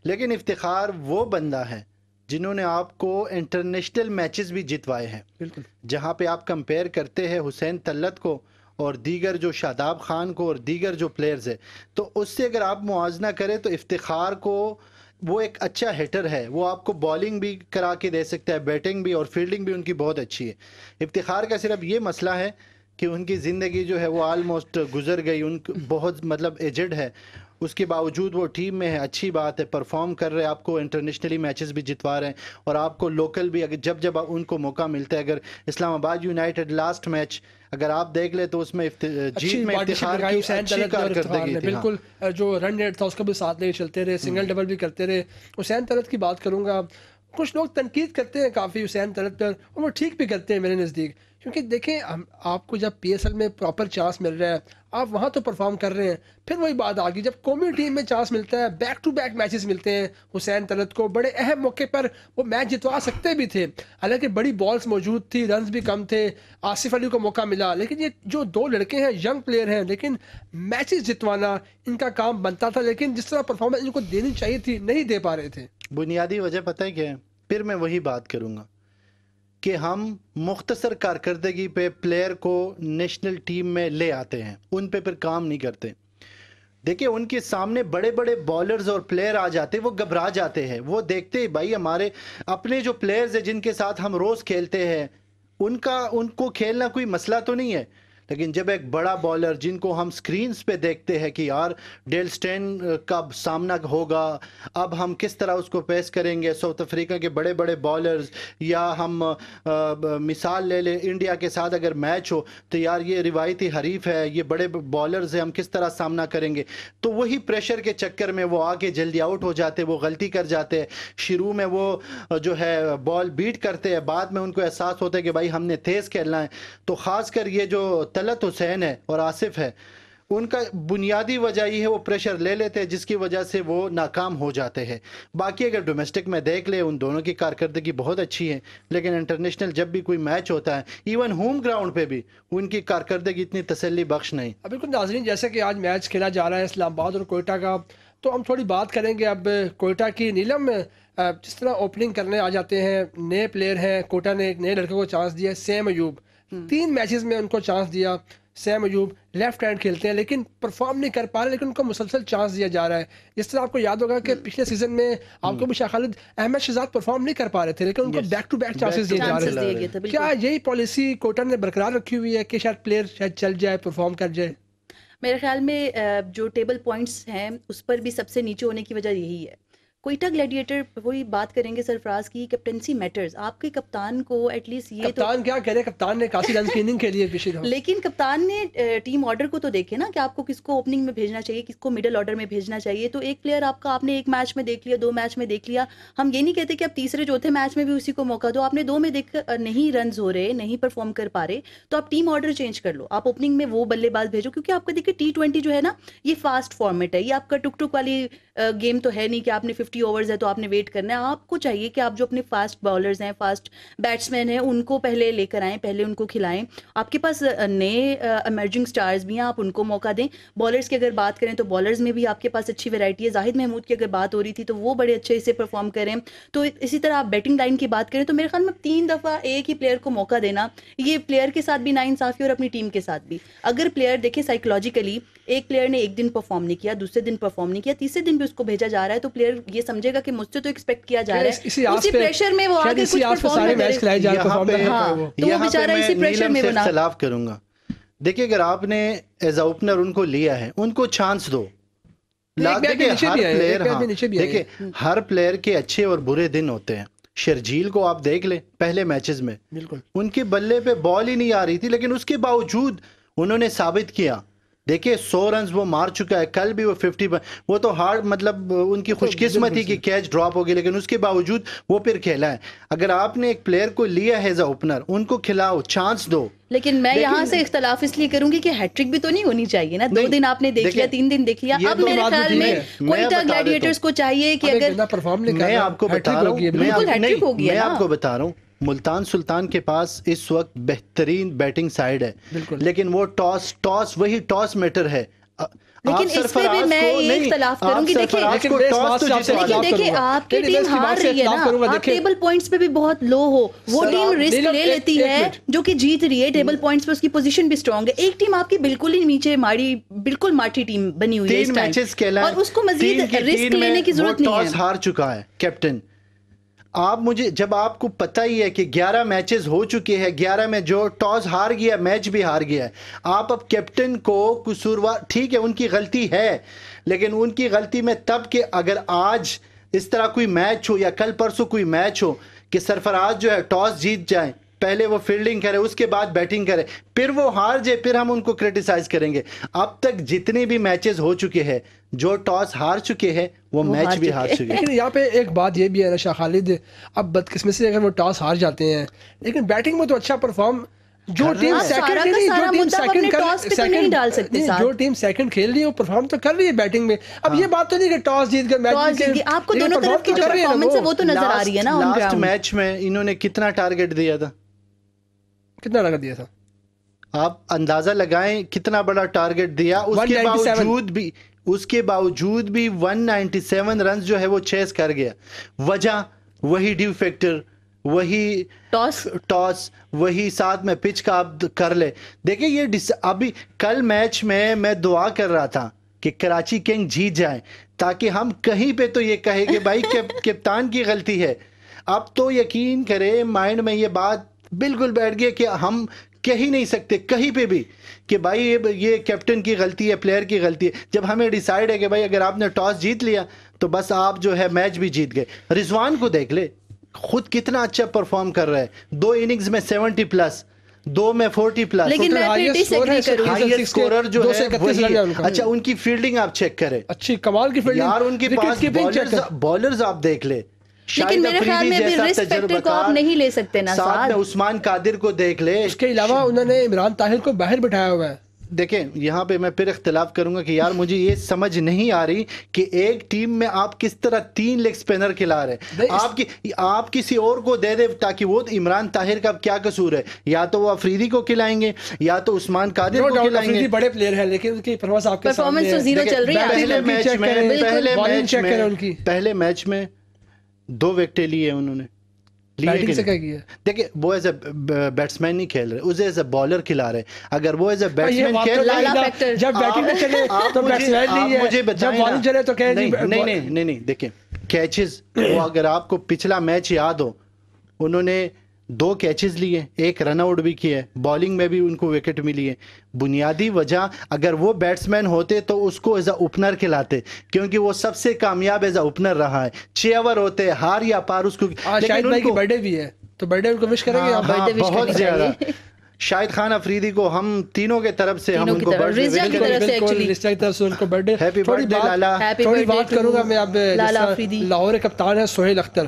لیکن افتخار وہ بندہ ہے جنہوں نے آپ کو انٹرنیشنل میچز بھی جتوائے ہیں۔ بالکل۔ جہاں پہ آپ کمپیئر کرتے ہیں حسین طلت کو اور دیگر جو شاداب خان کو اور دیگر جو پلیئرز ہے تو اس سے اگر آپ موازنہ کریں تو افتخار کو وہ ایک اچھا ہیٹر ہے۔ وہ آپ کو بالنگ بھی کرا کے دے سکتا ہے بیٹنگ بھی اور فیلڈنگ بھی ان کی بہت اچھی ہے۔ افتخار کا صرف یہ مسئلہ ہے کہ ان کی زندگی جو ہے وہ آلموسٹ گزر گئی ان بہت مطلب ایجڈ ہے۔ اس کے باوجود وہ ٹیم میں ہے اچھی بات ہے پرفارم کر رہے آپ کو انٹرنیشنلی میچز بھی جتوا رہے ہیں اور آپ کو لوکل بھی اگر جب جب ان کو موقع ملتا ہے اگر اسلام آباد یونائٹڈ لاسٹ میچ اگر آپ دیکھ لیں تو اس میں جیت میں افتخار کی اچھی کارکردگی تھی۔ بالکل جو رن ریٹ تھا اس کا بھی ساتھ لے چلتے رہے سنگل ڈبل بھی کرتے رہے۔ حسین طلت کی بات کروں گا کچھ لوگ تنقید کرتے ہیں کافی حسین طلت پر اور وہ ٹھیک بھی کرتے ہیں میرے نزدیک۔ کیونکہ دیکھیں ہم آپ کو جب پی ایس ایل میں پراپر چانس مل رہا ہے آپ وہاں تو پرفارم کر رہے ہیں۔ پھر وہی بات آ گئی جب قومی ٹیم میں چانس ملتا ہے بیک ٹو بیک میچز ملتے ہیں۔ حسین طلت کو بڑے اہم موقع پر وہ میچ جتوا سکتے بھی تھے۔ حالانکہ بڑی بالز موجود تھی رنز بھی کم تھے۔ آصف علی کو موقع ملا۔ لیکن یہ جو دو لڑکے ہیں ینگ پلیئر ہیں، لیکن میچز جتوانا ان کا کام بنتا تھا۔ لیکن جس طرح پرفارمنس ان کو دینی چاہیے تھی، نہیں دے پا رہے تھے۔ بنیادی وجہ پتہ ہے کیا ہے؟ پھر میں وہی بات کروں گا۔ کہ ہم مختصر کارکردگی پہ پلیئر کو نیشنل ٹیم میں لے آتے ہیں، ان پہ پھر کام نہیں کرتے۔ دیکھیں ان کے سامنے بڑے بڑے بالرز اور پلیئر آ جاتے، وہ گھبرا جاتے ہیں۔ وہ دیکھتے بھائی، ہمارے اپنے جو پلیئرز ہیں جن کے ساتھ ہم روز کھیلتے ہیں، ان کا، ان کو کھیلنا کوئی مسئلہ تو نہیں ہے۔ لیکن جب ایک بڑا بالر جن کو ہم سکرینز پہ دیکھتے ہیں کہ یار ڈیل سٹین کا سامنا ہوگا، اب ہم کس طرح اس کو پیس کریں گے؟ ساؤتھ افریقہ کے بڑے بڑے بالرز یا ہم مثال لے لیں انڈیا کے ساتھ اگر میچ ہو تو یار یہ روایتی حریف ہے، یہ بڑے بالرز ہیں، ہم کس طرح سامنا کریں گے؟ تو وہی پریشر کے چکر میں وہ آگے جلدی آؤٹ ہو جاتے، وہ غلطی کر جاتے، شروع میں وہ جو ہے بال بیٹ کرتے ہیں بعد میں ان کو احساس ہوتا ہے کہ بھائی ہم نے تیز کھیلنا ہے۔ تو خاص کر یہ جو طلت حسین ہے اور آصف ہے۔ ان کا بنیادی وجہ یہ ہے وہ پریشر لے لیتے ہیں، جس کی وجہ سے وہ ناکام ہو جاتے ہیں۔ باقی اگر ڈومیسٹک میں دیکھ لیں، ان دونوں کی کارکردگی بہت اچھی ہے، لیکن انٹرنیشنل جب بھی کوئی میچ ہوتا ہے ایون ہوم گراؤنڈ پہ بھی ان کی کارکردگی اتنی تسلی بخش نہیں۔ بالکل ناظرین جیسے کہ آج میچ کھیلا جا رہا ہے اسلام آباد اور کوئٹہ کا، تو ہم تھوڑی بات کریں گے۔ اب کوئٹہ کی نیلم جس طرح اوپننگ کرنے آ جاتے ہیں، نئے پلیئر ہیں۔ کوئٹہ نے ایک نئے لڑکے کو چانس دیا ہے، سیم ایوب۔ تین میچز میں ان کو چانس دیا سیم ایوب لیفٹ ہینڈ کھیلتے ہیں لیکن پرفارم نہیں کر پا رہے لیکن ان کو مسلسل چانس دیا جا رہا ہے۔ جس طرح آپ کو یاد ہوگا کہ پچھلے سیزن میں آپ کو بھی شاہ خالد احمد شہزاد پرفارم نہیں کر پا رہے تھے لیکن ان کو بیک ٹو بیک چانسز دیے جا رہے تھے۔ کیا یہی پالیسی کوٹر نے برقرار رکھی ہوئی ہے کہ شاید پلیئر شاید چل جائے پرفارم کر جائے؟ میرے خیال میں جو ٹیبل پوائنٹس ہیں اس پر بھی سب سے نیچے ہونے کی وجہ یہی ہے۔ کوئٹہ گلیڈیٹر وہی بات کریں گے سرفراز کی کیپٹنسی میٹرز۔ آپ کے کپتان کو ایٹ لیسٹ یہ کپتان کیا کہہ رہے کپتان نے کافی رنز کیننگ کے لیے لیکن کپتان نے ٹیم آرڈر کو تو دیکھے نا کہ آپ کو کس کو اوپننگ میں بھیجنا چاہیے کس کو مڈل آرڈر میں بھیجنا چاہیے۔ تو ایک پلیئر آپ کا آپ نے ایک میچ میں دیکھ لیا دو میچ میں دیکھ لیا۔ ہم یہ نہیں کہتے کہ آپ تیسرے چوتھے میچ میں بھی اسی کو موقع دو۔ آپ نے دو میں دیکھ نہیں رنز ہو رہے نہیں پرفارم کر پا رہے تو آپ ٹیم آرڈر چینج کر لو۔ آپ اوپننگ میں وہ بلے باز بھیجو۔ کیونکہ آپ کا دیکھیے ٹی ٹوینٹی جو ہے نا یہ فاسٹ فارمیٹ ہے۔ یہ آپ کا ٹک ٹک والی گیم تو ہے نہیں کہ آپ نے ففٹی ففٹی اوورز ہے تو آپ نے ویٹ کرنا ہے۔ آپ کو چاہیے کہ آپ جو اپنے فاسٹ بالرز ہیں فاسٹ بیٹسمین ہیں، ان کو پہلے لے کر آئیں، پہلے ان کو کھلائیں۔ آپ کے پاس نئے ایمرجنگ سٹارز بھی ہیں، آپ ان کو موقع دیں۔ بالرز کی اگر بات کریں تو بالرز میں بھی آپ کے پاس اچھی ویرائٹی ہے۔ زاہد محمود کی اگر بات ہو رہی تھی تو وہ بڑے اچھے سے پرفارم کریں۔ تو اسی طرح آپ بیٹنگ لائن کی بات کریں تو میرے خیال میں تین دفعہ ایک ہی پلیئر کو موقع دینا۔ یہ پلیئر کے ساتھ بھی نا انصافی اور اپنی ٹیم کے ساتھ بھی۔ اگر پلیئر دیکھیں سائیکولوجیکلی ایک پلیئر نے ایک دن پرفارم نہیں کیا دوسرے دن پرفارم نہیں کیا تیسرے دن بھی اس کو بھیجا جا رہا ہے تو پلیئر یہ سمجھے گا کہ مجھ سے تو ایکسپیکٹ کیا جا رہا ہے۔ اسی پریشر میں وہ آگے کچھ پرفارم ہاں تو وہ بیچارہ اسی پریشر میں بنا۔ اختلاف کروں گا۔ دیکھیں اگر آپ نے ایز اوپنر ان کو لیا ہے ان کو چانس دو۔ دیکھیں ہر پلیئر ہاں دیکھیں ہر پلیئر کے اچھے اور برے دن ہوتے ہیں۔ شرجیل کو آپ دیکھ لیں پہلے میچز میں۔ بالکل۔ ان کے بلے پہ بال ہی نہیں آ رہی تھی لیکن اس کے باوجود انہوں نے ثابت کیا۔ دیکھیں سو رنز وہ مار چکا ہے کل بھی وہ ففٹی وہ تو ہارڈ مطلب ان کی خوش قسمتی کہ کیچ ڈراپ ہوگی لیکن اس کے باوجود وہ پھر کھیلا ہے۔ اگر آپ نے ایک پلیئر کو لیا ہے ایز اوپنر ان کو کھلاؤ چانس دو۔ لیکن میں یہاں سے اختلاف اس لیے کروں گی کہ ہیٹرک بھی تو نہیں ہونی چاہیے نا۔ دو دن آپ نے دیکھ لیا تین دن دیکھ لیا۔ اب میرے خیال میں کوئٹہ گلیڈیٹرز کو چاہیے کہ اگر میں آپ کو بتا رہا ہوں۔ میں آپ کو بتا رہا ہوں۔ ملتان سلطان کے پاس اس وقت بہترین بیٹنگ سائیڈ ہے۔ لیکن وہ ٹاس ٹاس وہی ٹاس میٹر ہے۔ لیکن اس پہ بھی میں یہ اختلاف کروں گی۔ دیکھیں دیکھیں آپ کی ٹیم ہار رہی ہے نا۔ آپ ٹیبل پوائنٹس پہ بھی بہت لو ہو۔ وہ ٹیم رسک لے لیتی ہے جو کہ جیت رہی ہے۔ ٹیبل پوائنٹس پہ اس کی پوزیشن بھی سٹرونگ ہے۔ ایک ٹیم آپ کی بالکل ہی نیچے ماڑی بالکل ماٹھی ٹیم بنی ہوئی ہے اس ٹائم۔ اور اس کو مزید رسک لینے کی ضرورت نہیں ہے۔ ہار چکا ہے کیپٹن۔ آپ مجھے جب آپ کو پتہ ہی ہے کہ گیارہ میچز ہو چکے ہیں، گیارہ میں جو ٹاس ہار گیا، میچ بھی ہار گیا ہے، آپ اب کیپٹن کو قصوروار ٹھیک ہے، ان کی غلطی ہے، لیکن ان کی غلطی میں تب کہ اگر آج اس طرح کوئی میچ ہو یا کل پرسوں کوئی میچ ہو کہ سرفراز جو ہے ٹاس جیت جائیں پہلے وہ فیلڈنگ کرے اس کے بعد بیٹنگ کرے۔ پھر وہ ہار جائے پھر ہم ان کو کریٹیسائز کریں گے۔ اب تک جتنے بھی میچز ہو چکے ہیں جو ٹاس ہار چکے ہیں وہ میچ بھی ہار چکے ہیں۔ یہاں پہ ایک بات یہ بھی ہے شاہ خالد اب بدقسمتی سے اگر وہ ٹاس ہار جاتے ہیں لیکن بیٹنگ میں تو اچھا پرفارم جو ٹیم جو ٹیم سیکنڈ کھیل رہی ہے وہ پرفارم تو کر رہی ہے بیٹنگ میں۔ اب یہ بات تو نہیں کہ ٹاس جیت کر میچ آپ کو دونوں طرف کی جو پرفارمنس ہے وہ۔ تو نظر آ رہی ہے نا لاسٹ میچ میں انہوں نے کتنا ٹارگٹ دیا تھا؟ کتنا ٹارگٹ دیا تھا؟ آپ اندازہ لگائیں کتنا بڑا ٹارگٹ دیا۔ اس کے باوجود بھی اس کے باوجود بھی ون نائنٹی سیون رنز جو ہے وہ چیز کر گیا۔ وجہ وہی ڈیو فیکٹر وہی ٹاس ٹاس وہی ساتھ میں پچ کا آپ کر لے دیکھیں یہ ابھی کل میچ میں میں دعا کر رہا تھا کہ کراچی کنگ جیت جائیں تاکہ ہم کہیں پہ تو یہ کہے کہ بھائی کپتان کی غلطی ہے۔ اب تو یقین کرے مائنڈ میں یہ بات بالکل بیٹھ گیا کہ ہم کہہ ہی نہیں سکتے کہیں پہ بھی کہ بھائی یہ کیپٹن کی غلطی ہے پلیئر کی غلطی ہے۔ جب ہمیں ڈیسائیڈ ہے کہ بھائی اگر آپ نے ٹاس جیت لیا تو بس آپ جو ہے میچ بھی جیت گئے۔ رضوان کو دیکھ لے خود کتنا اچھا پرفارم کر رہا ہے۔ دو اننگز میں سیونٹی پلس دو میں فورٹی پلس لیکن سکورر جو ہے اچھا ان کی فیلڈنگ آپ چیک کریں۔ اچھی کمال کی فیلڈنگ یار ان کے پاس بالرز آپ دیکھ لے۔ لیکن میرے خیال میں بھی رسک فیکٹر کو آپ نہیں لے سکتے نا ساتھ میں عثمان قادر کو دیکھ لے۔ اس کے علاوہ انہوں نے عمران طاہر کو باہر بٹھایا ہوا ہے۔ دیکھیں یہاں پہ میں پھر اختلاف کروں گا کہ یار مجھے یہ سمجھ نہیں آ رہی کہ ایک ٹیم میں آپ کس طرح تین لیگ سپینر کھلا رہے آپ کی آپ کسی اور کو دے دے تاکہ وہ عمران طاہر کا کیا قصور ہے۔ یا تو وہ افریدی کو کھلائیں گے یا تو عثمان قادر کو کھلائیں گے۔ بڑے پلیئر ہیں لیکن ان کی پرفارمنس آپ کے پرفارمنس تو زیرو چل رہی ہے۔ پہلے میچ میں پہلے میچ میں پہلے میچ میں دو وکٹیں لیے انہوں نے۔ دیکھیں وہ ایز اے بیٹسمین نہیں کھیل رہے اسے ایز اے بالر کھلا رہے۔ اگر وہ ایز اے بیٹسمین کھیل رہے جب بیٹنگ میں چلے تو بیٹسمین نہیں ہے۔ مجھے بتائیں جب چلے تو کہیں نہیں نہیں نہیں نہیں دیکھیں۔ کیچز وہ اگر آپ کو پچھلا میچ یاد ہو انہوں نے دو کیچز لیے ایک رن آؤٹ بھی کیا ہے بالنگ میں بھی ان کو وکٹ ملی ہے۔ بنیادی وجہ اگر وہ بیٹسمین ہوتے تو اس کو ایز اے اوپنر کھلاتے کیونکہ وہ سب سے کامیاب ایز اے اوپنر رہا ہے۔ چھ اوور ہوتے ہار یا پار اس کو۔ کی برڈے بھی ہے۔ تو برڈے ان کو وش کریں گے ہاں، ہاں، بہت زیادہ۔ شاہد خان افریدی کو ہم تینوں کے طرف سے ہم ان کو برڈے تھوڑی بات کروں گا میں اب لاہور کپتان ہے سہیل اختر۔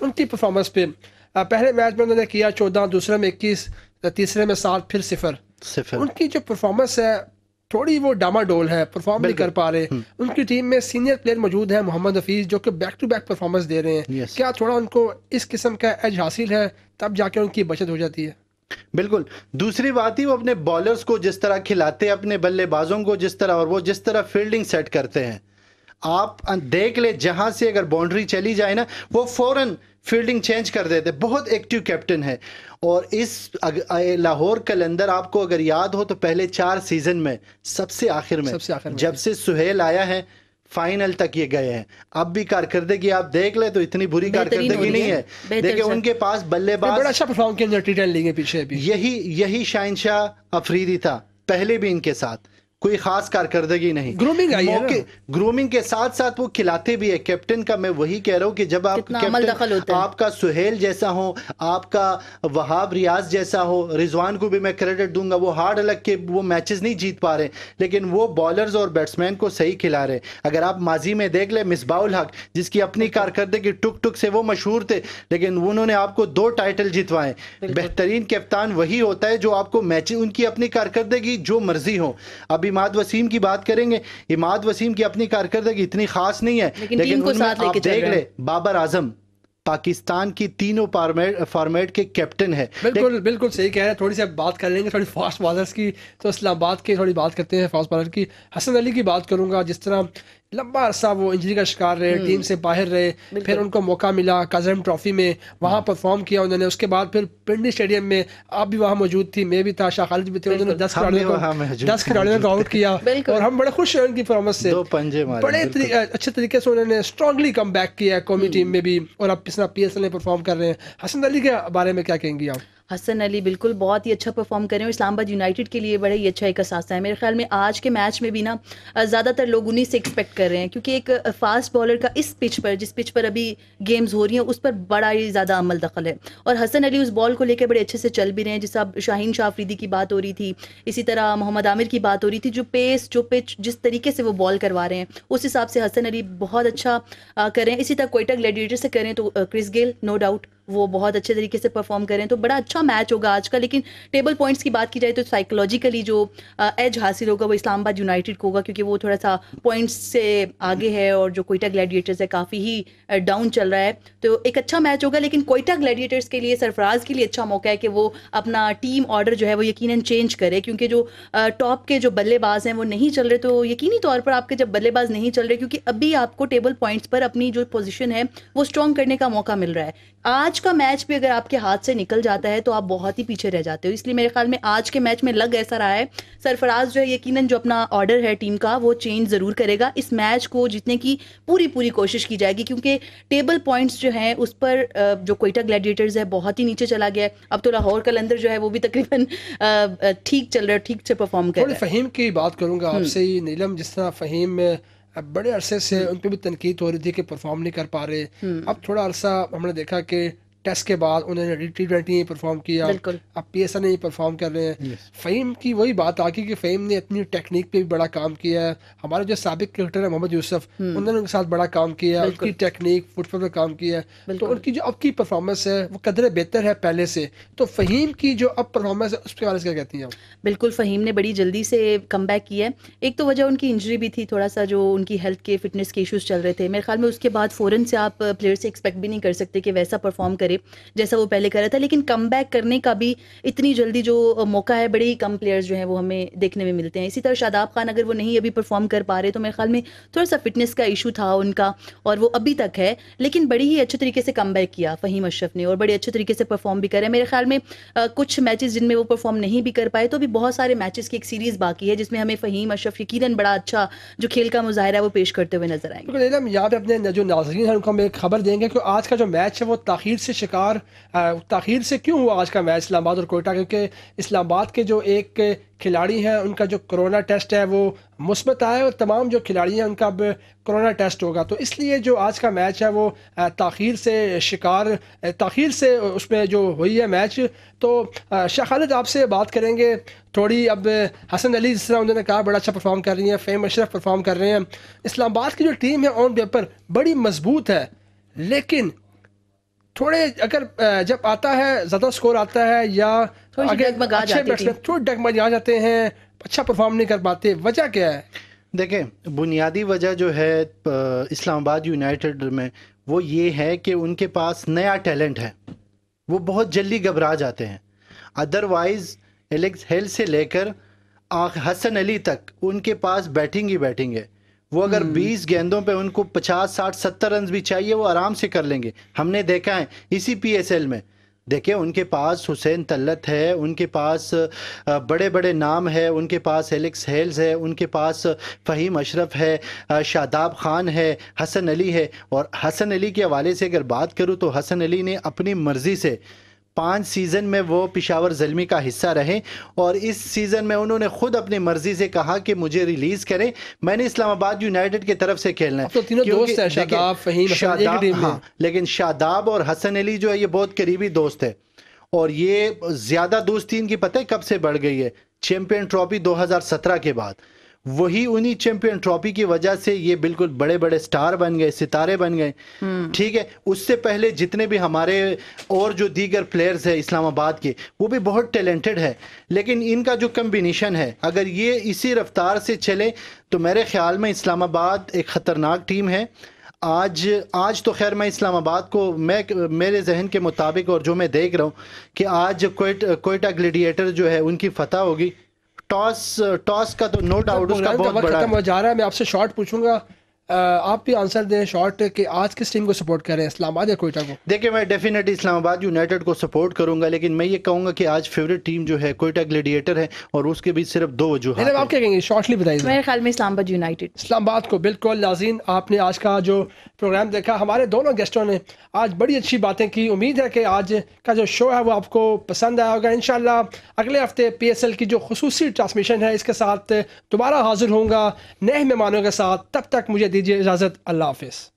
ان کی پرفارمنس پہ پہلے میچ میں انہوں نے کیا چودہ دوسرے میں اکیس تیسرے میں سات پھر صفر۔ صفر۔ ان کی جو پرفارمنس ہے تھوڑی وہ ڈاما ڈول ہے پرفارم نہیں کر پا رہے۔ ان کی ٹیم میں سینئر پلیئر موجود ہیں محمد حفیظ جو کہ بیک ٹو بیک پرفارمنس دے رہے ہیں۔ کیا تھوڑا ان کو اس قسم کا ایج حاصل ہے تب جا کے ان کی بچت ہو جاتی ہے۔ بالکل۔ دوسری بات ہی وہ اپنے بالرز کو جس طرح کھلاتے اپنے بلے بازوں کو جس طرح اور وہ جس طرح فیلڈنگ سیٹ کرتے ہیں۔ آپ دیکھ لے جہاں سے اگر باؤنڈری چلی جائے نا وہ فوراً فیلڈنگ چینج کر دیتے بہت ایکٹیو کیپٹن ہے اور اس لاہور کلندر آپ کو اگر یاد ہو تو پہلے چار سیزن میں سب سے آخر میں جب سے سہیل آیا ہے فائنل تک یہ گئے ہیں۔ اب بھی کارکردگی آپ دیکھ لیں تو اتنی بری کارکردگی نہیں ہے۔ دیکھیں ان کے پاس بلے باز اچھا پرفارم کیا پیچھے یہی یہی شاہنشاہ افریدی تھا۔ پہلے بھی ان کے ساتھ۔ کوئی خاص کارکردگی نہیں۔ Grooming آئی ہے گرومنگ کے ساتھ ساتھ وہ کھلاتے بھی ہے کیپٹن کا میں وہی کہہ رہا ہوں کہ جب آپ۔ آپ کا سہیل جیسا ہو آپ کا وہاب ریاض جیسا ہو رضوان کو بھی میں کریڈٹ دوں گا وہ ہارڈ الگ کے وہ میچز نہیں جیت پا رہے لیکن وہ بالرز اور بیٹسمین کو صحیح کھلا رہے اگر آپ ماضی میں دیکھ لیں مصباح الحق جس کی اپنی کارکردگی ٹک ٹک سے وہ مشہور تھے لیکن انہوں نے آپ کو دو ٹائٹل جتوائے بہترین کپتان وہی ہوتا ہے جو آپ کو میچ ان کی اپنی کارکردگی جو مرضی ہو۔ اب اماد وسیم کی بات کریں گے اماد وسیم کی اپنی کارکردگی اتنی خاص نہیں ہے لیکن ٹیم کو ان میں ساتھ لے آپ کے دیکھ۔ لیں بابر اعظم پاکستان کی تینوں فارمیٹ کے کیپٹن ہے بالکل بالکل صحیح کہہ رہے ہیں تھوڑی سی بات کر لیں گے تھوڑی فاسٹ بالرس کی تو اسلام آباد کی تھوڑی بات کرتے ہیں فاسٹ بالر کی حسن علی کی بات کروں گا جس طرح لمبا عرصہ وہ انجری کا شکار رہے ٹیم سے باہر رہے پھر ان کو موقع ملا کازم ٹرافی میں وہاں پرفارم کیا انہوں نے۔ اس کے بعد پھر پنڈی اسٹیڈیم میں آپ بھی وہاں موجود تھی میں بھی تھا شاہ خالد بھی تھے انہوں نے دس کھلاڑیوں دس کھلاڑیوں کو آؤٹ کیا۔ اور ہم بڑے خوش ہیں ان کی پرفارمنس سے۔ بڑے اچھے طریقے سے انہوں نے اسٹرانگلی کم بیک کیا ہے قومی ٹیم میں بھی۔ اور اب پی ایس ایل میں پرفارم کر رہے ہیں۔ حسن علی کے بارے میں کیا کہیں گی آپ؟ حسن علی بالکل بہت ہی اچھا پرفارم کر رہے ہیں اسلام آباد یونائٹڈ کے لیے بڑا ہی اچھا ایک اثاثہ ہے۔ میرے خیال میں آج کے میچ میں بھی نا زیادہ تر لوگ انہیں سے ایکسپیکٹ کر رہے ہیں کیونکہ ایک فاسٹ بالر کا اس پچ پر جس پچ پر ابھی گیمز ہو رہی ہیں اس پر بڑا ہی زیادہ عمل دخل ہے۔ اور حسن علی اس بال کو لے کے بڑے اچھے سے چل بھی رہے ہیں۔ جیسے اب شاہین شاہ فریدی کی بات ہو رہی تھی اسی طرح محمد عامر کی بات ہو رہی تھی جو پیس جو پچ جس طریقے سے وہ بال کروا رہے ہیں اس حساب سے حسن علی بہت اچھا آ، کر رہے ہیں۔ اسی طرح کوئٹہ گلیڈیٹر سے کریں تو کرس گیل نو ڈاؤٹ وہ بہت اچھے طریقے سے پرفارم کریں تو بڑا اچھا میچ ہوگا آج کا، لیکن ٹیبل پوائنٹس کی بات کی جائے تو سائیکولوجیکلی جو ایج حاصل ہوگا وہ اسلام آباد یونائٹڈ کو ہوگا، کیونکہ وہ تھوڑا سا پوائنٹس سے آگے ہے اور جو کوئٹہ گلیڈیٹرز ہے کافی ہی ڈاؤن چل رہا ہے۔ تو ایک اچھا میچ ہوگا، لیکن کوئٹہ گلیڈیٹرز کے لیے، سرفراز کے لیے اچھا موقع ہے کہ وہ اپنا ٹیم آرڈر جو ہے وہ یقیناً چینج کرے، کیونکہ جو ٹاپ کے جو بلے باز ہیں وہ نہیں چل رہے۔ تو یقینی طور پر آپ کے جب بلے باز نہیں چل رہے، کیونکہ ابھی آپ کو ٹیبل پوائنٹس پر اپنی جو پوزیشن ہے وہ اسٹرانگ کرنے کا موقع مل رہا ہے۔ آج کا میچ بھی اگر آپ کے ہاتھ سے نکل جاتا ہے تو آپ بہت ہی پیچھے رہ جاتے ہو۔ اس لیے میرے خیال میں آج کے میچ میں لگ ایسا رہا ہے۔ سرفراز جو ہے یقیناً جو اپنا آرڈر ہے ٹیم کا وہ چینج ضرور کرے گا۔ اس میچ کو جیتنے کی پوری پوری کوشش کی جائے گی کیونکہ ٹیبل پوائنٹس جو ہیں اس پر جو کوئٹہ گلیڈیٹرز ہے بہت ہی نیچے چلا گیا ہے۔ اب تو لاہور کلندر جو ہے وہ بھی تقریباً ٹھیک چل رہا ہے ٹھیک سے پرفارم کر رہا ہے۔ فہیم کی بات کروں گا آپ سے نیلم جس طرح فہیم بڑے عرصے سے ان پہ بھی تنقید ہو رہی تھی کہ پرفارم نہیں کر پا رہے۔ اب تھوڑا عرصہ ہم نے دیکھا کہ ٹیسٹ کے بعد انہوں نے ٹی ٹوینٹی پرفارم کیا۔ اب پی ایس ایل میں پرفارم کر رہے ہیں۔ فہیم کی وہی بات آ گئی کہ فہیم نے اپنی ٹیکنیک پہ بھی بڑا کام کیا ہے۔ ہمارے جو سابق کرکٹر ہے محمد یوسف انہوں نے ان کے ساتھ بڑا کام کیا ہے۔ ان کی ٹیکنیک فٹ بال پہ کام کیا ہے۔ تو ان کی جو اب کی پرفارمنس ہے وہ قدرے بہتر ہے پہلے سے۔ تو فہیم کی جو اب پرفارمنس ہے اس کے بارے سے کیا کہتی ہیں آپ؟ بالکل فہیم نے بڑی جلدی سے کم بیک کیا ہے۔ ایک تو وجہ ان کی انجری بھی تھی تھوڑا سا جو ان کی ہیلتھ کے فٹنس کے ایشوز چل رہے تھے۔ میرے خیال میں اس کے بعد فوراً سے آپ پلیئر سے ایکسپیکٹ بھی نہیں کر سکتے کہ ویسا پرفارم کرے، جیسا وہ پہلے کر رہا تھا، لیکن کم بیک کرنے کا بھی اتنی جلدی جو موقع ہے، بڑے ہی کم پلیئرز جو ہیں وہ ہمیں دیکھنے میں ملتے ہیں۔ اسی طرح شاداب خان اگر وہ نہیں ابھی پرفارم کر پا رہے، تو میرے خیال میں تھوڑا سا فٹنس کا ایشو تھا ان کا، اور وہ ابھی تک ہے، لیکن بڑی ہی اچھے طریقے سے کم بیک کیا فہیم اشرف نے، اور بڑے اچھے طریقے سے پرفارم بھی کرے میرے خیال میں کچھ میچز جن میں وہ پرفارم نہیں بھی کر پائے، تو بھی بہت سارے میچز کی ایک سیریز باقی ہے، جس میں ہمیں فہیم اشرف یقیناً بڑا اچھا جو کھیل کا مظاہرہ ہے، وہ پیش کرتے ہوئے نظر آئیں گے۔ یہاں پہ اپنے جو ناظرین ہیں ان کو ہم ایک خبر دیں گے کہ آج کا جو میچ ہے، وہ تاخیر سے شکار تاخیر سے کیوں ہوا آج کا میچ اسلام آباد اور کوئٹہ؟ کیونکہ اسلام آباد کے جو ایک کھلاڑی ہیں، ان کا جو کرونا ٹیسٹ ہے، وہ مثبت آیا اور تمام جو کھلاڑی ہیں، ان کا اب کرونا ٹیسٹ ہوگا۔ تو اس لیے جو آج کا میچ ہے، وہ تاخیر سے شکار تاخیر سے اس میں جو ہوئی ہے میچ۔ تو شاہ خالد، آپ سے بات کریں گے۔ تھوڑی اب حسن علی، جس طرح انہوں نے کہا، بڑا اچھا پرفارم کر رہی ہیں فیم اشرف پرفارم کر رہے ہیں۔ اسلام آباد کی جو ٹیم ہے آن پیپر بڑی مضبوط ہے، لیکن تھوڑے اگر آ، جب آتا ہے زیادہ سکور آتا ہے یا اچھے تھوڑے ڈگمگا جاتے ہیں اچھا پرفارم نہیں کر پاتے وجہ کیا ہے؟ دیکھیں بنیادی وجہ جو ہے آ، اسلام آباد یونائٹڈ میں وہ یہ ہے کہ ان کے پاس نیا ٹیلنٹ ہے۔ وہ بہت جلدی گھبرا جاتے ہیں۔ ادروائز ایلیکس ہیل سے لے کر حسن علی تک ان کے پاس بیٹنگ ہی بیٹنگ ہے وہ اگر بیس گیندوں پہ ان کو پچاس ساٹھ ستر رنز بھی چاہیے وہ آرام سے کر لیں گے۔ ہم نے دیکھا ہے اسی پی ایس ایل میں۔ دیکھیں ان کے پاس حسین طلت ہے ان کے پاس بڑے بڑے نام ہے ان کے پاس ایلیکس ہیلز ہے ان کے پاس فہیم اشرف ہے شاداب خان ہے حسن علی ہے۔ اور حسن علی کے حوالے سے اگر بات کروں تو حسن علی نے اپنی مرضی سے پانچ سیزن میں وہ پشاور زلمی کا حصہ رہے اور اس سیزن میں انہوں نے خود اپنی مرضی سے کہا کہ مجھے ریلیز کریں۔ میں نے اسلام آباد یونائٹڈ کی طرف سے کھیلنا میں۔ ہاں لیکن شاداب اور حسن علی جو ہے یہ بہت قریبی دوست ہے اور یہ زیادہ دوستی ان کی پتہ ہے کب سے بڑھ گئی ہے؟ چیمپئن ٹرافی دو ہزار سترہ کے بعد۔ وہی انہی چیمپئن ٹرافی کی وجہ سے یہ بالکل بڑے بڑے سٹار بن گئے ستارے بن گئے۔ ٹھیک ہے اس سے پہلے جتنے بھی ہمارے اور جو دیگر پلیئرز ہیں اسلام آباد کے وہ بھی بہت ٹیلنٹڈ ہے۔ لیکن ان کا جو کمبینیشن ہے اگر یہ اسی رفتار سے چلے تو میرے خیال میں اسلام آباد ایک خطرناک ٹیم ہے۔ آج آج تو خیر میں اسلام آباد کو میں میرے ذہن کے مطابق اور جو میں دیکھ رہا ہوں کہ آج کوئٹ کوئٹہ گلیڈیٹر جو ہے ان کی فتح ہوگی۔ ٹاس ٹاس کا تو نو ڈاؤٹ اس کا بہت بڑا ختم ہو جا رہا ہے میں آپ سے شارٹ پوچھوں گا۔ آپ بھی آنسر دیں شارٹ کہ آج کس ٹیم کو سپورٹ کر رہے ہیں اسلام آباد یا کوئٹہ کو؟ دیکھیں میں ڈیفینیٹلی اسلام آباد یونائٹڈ کو سپورٹ کروں گا لیکن میں یہ کہوں گا کہ آج فیوریٹ ٹیم جو ہے کوئٹہ گلیڈیٹر ہے اور اس کے بیچ صرف دو وجوہات نہیں ہیں آپ کیا کہیں گے؟ شارٹلی بتائیے۔ میرے خیال میں اسلام آباد یونائٹیڈ اسلام آباد کو بالکل ناظرین آپ نے آج کا جو پروگرام دیکھا ہمارے دونوں گیسٹوں نے آج بڑی اچھی باتیں کی۔ امید ہے کہ آج کا جو شو ہے وہ آپ کو پسند آیا ہوگا۔ انشاءاللہ اگلے ہفتے پی ایس ایل کی جو خصوصی ٹرانسمیشن ہے اس کے ساتھ دوبارہ حاضر ہوں گا نئے مہمانوں کے ساتھ۔ تب تک مجھے دیجیے اجازت اللہ حافظ۔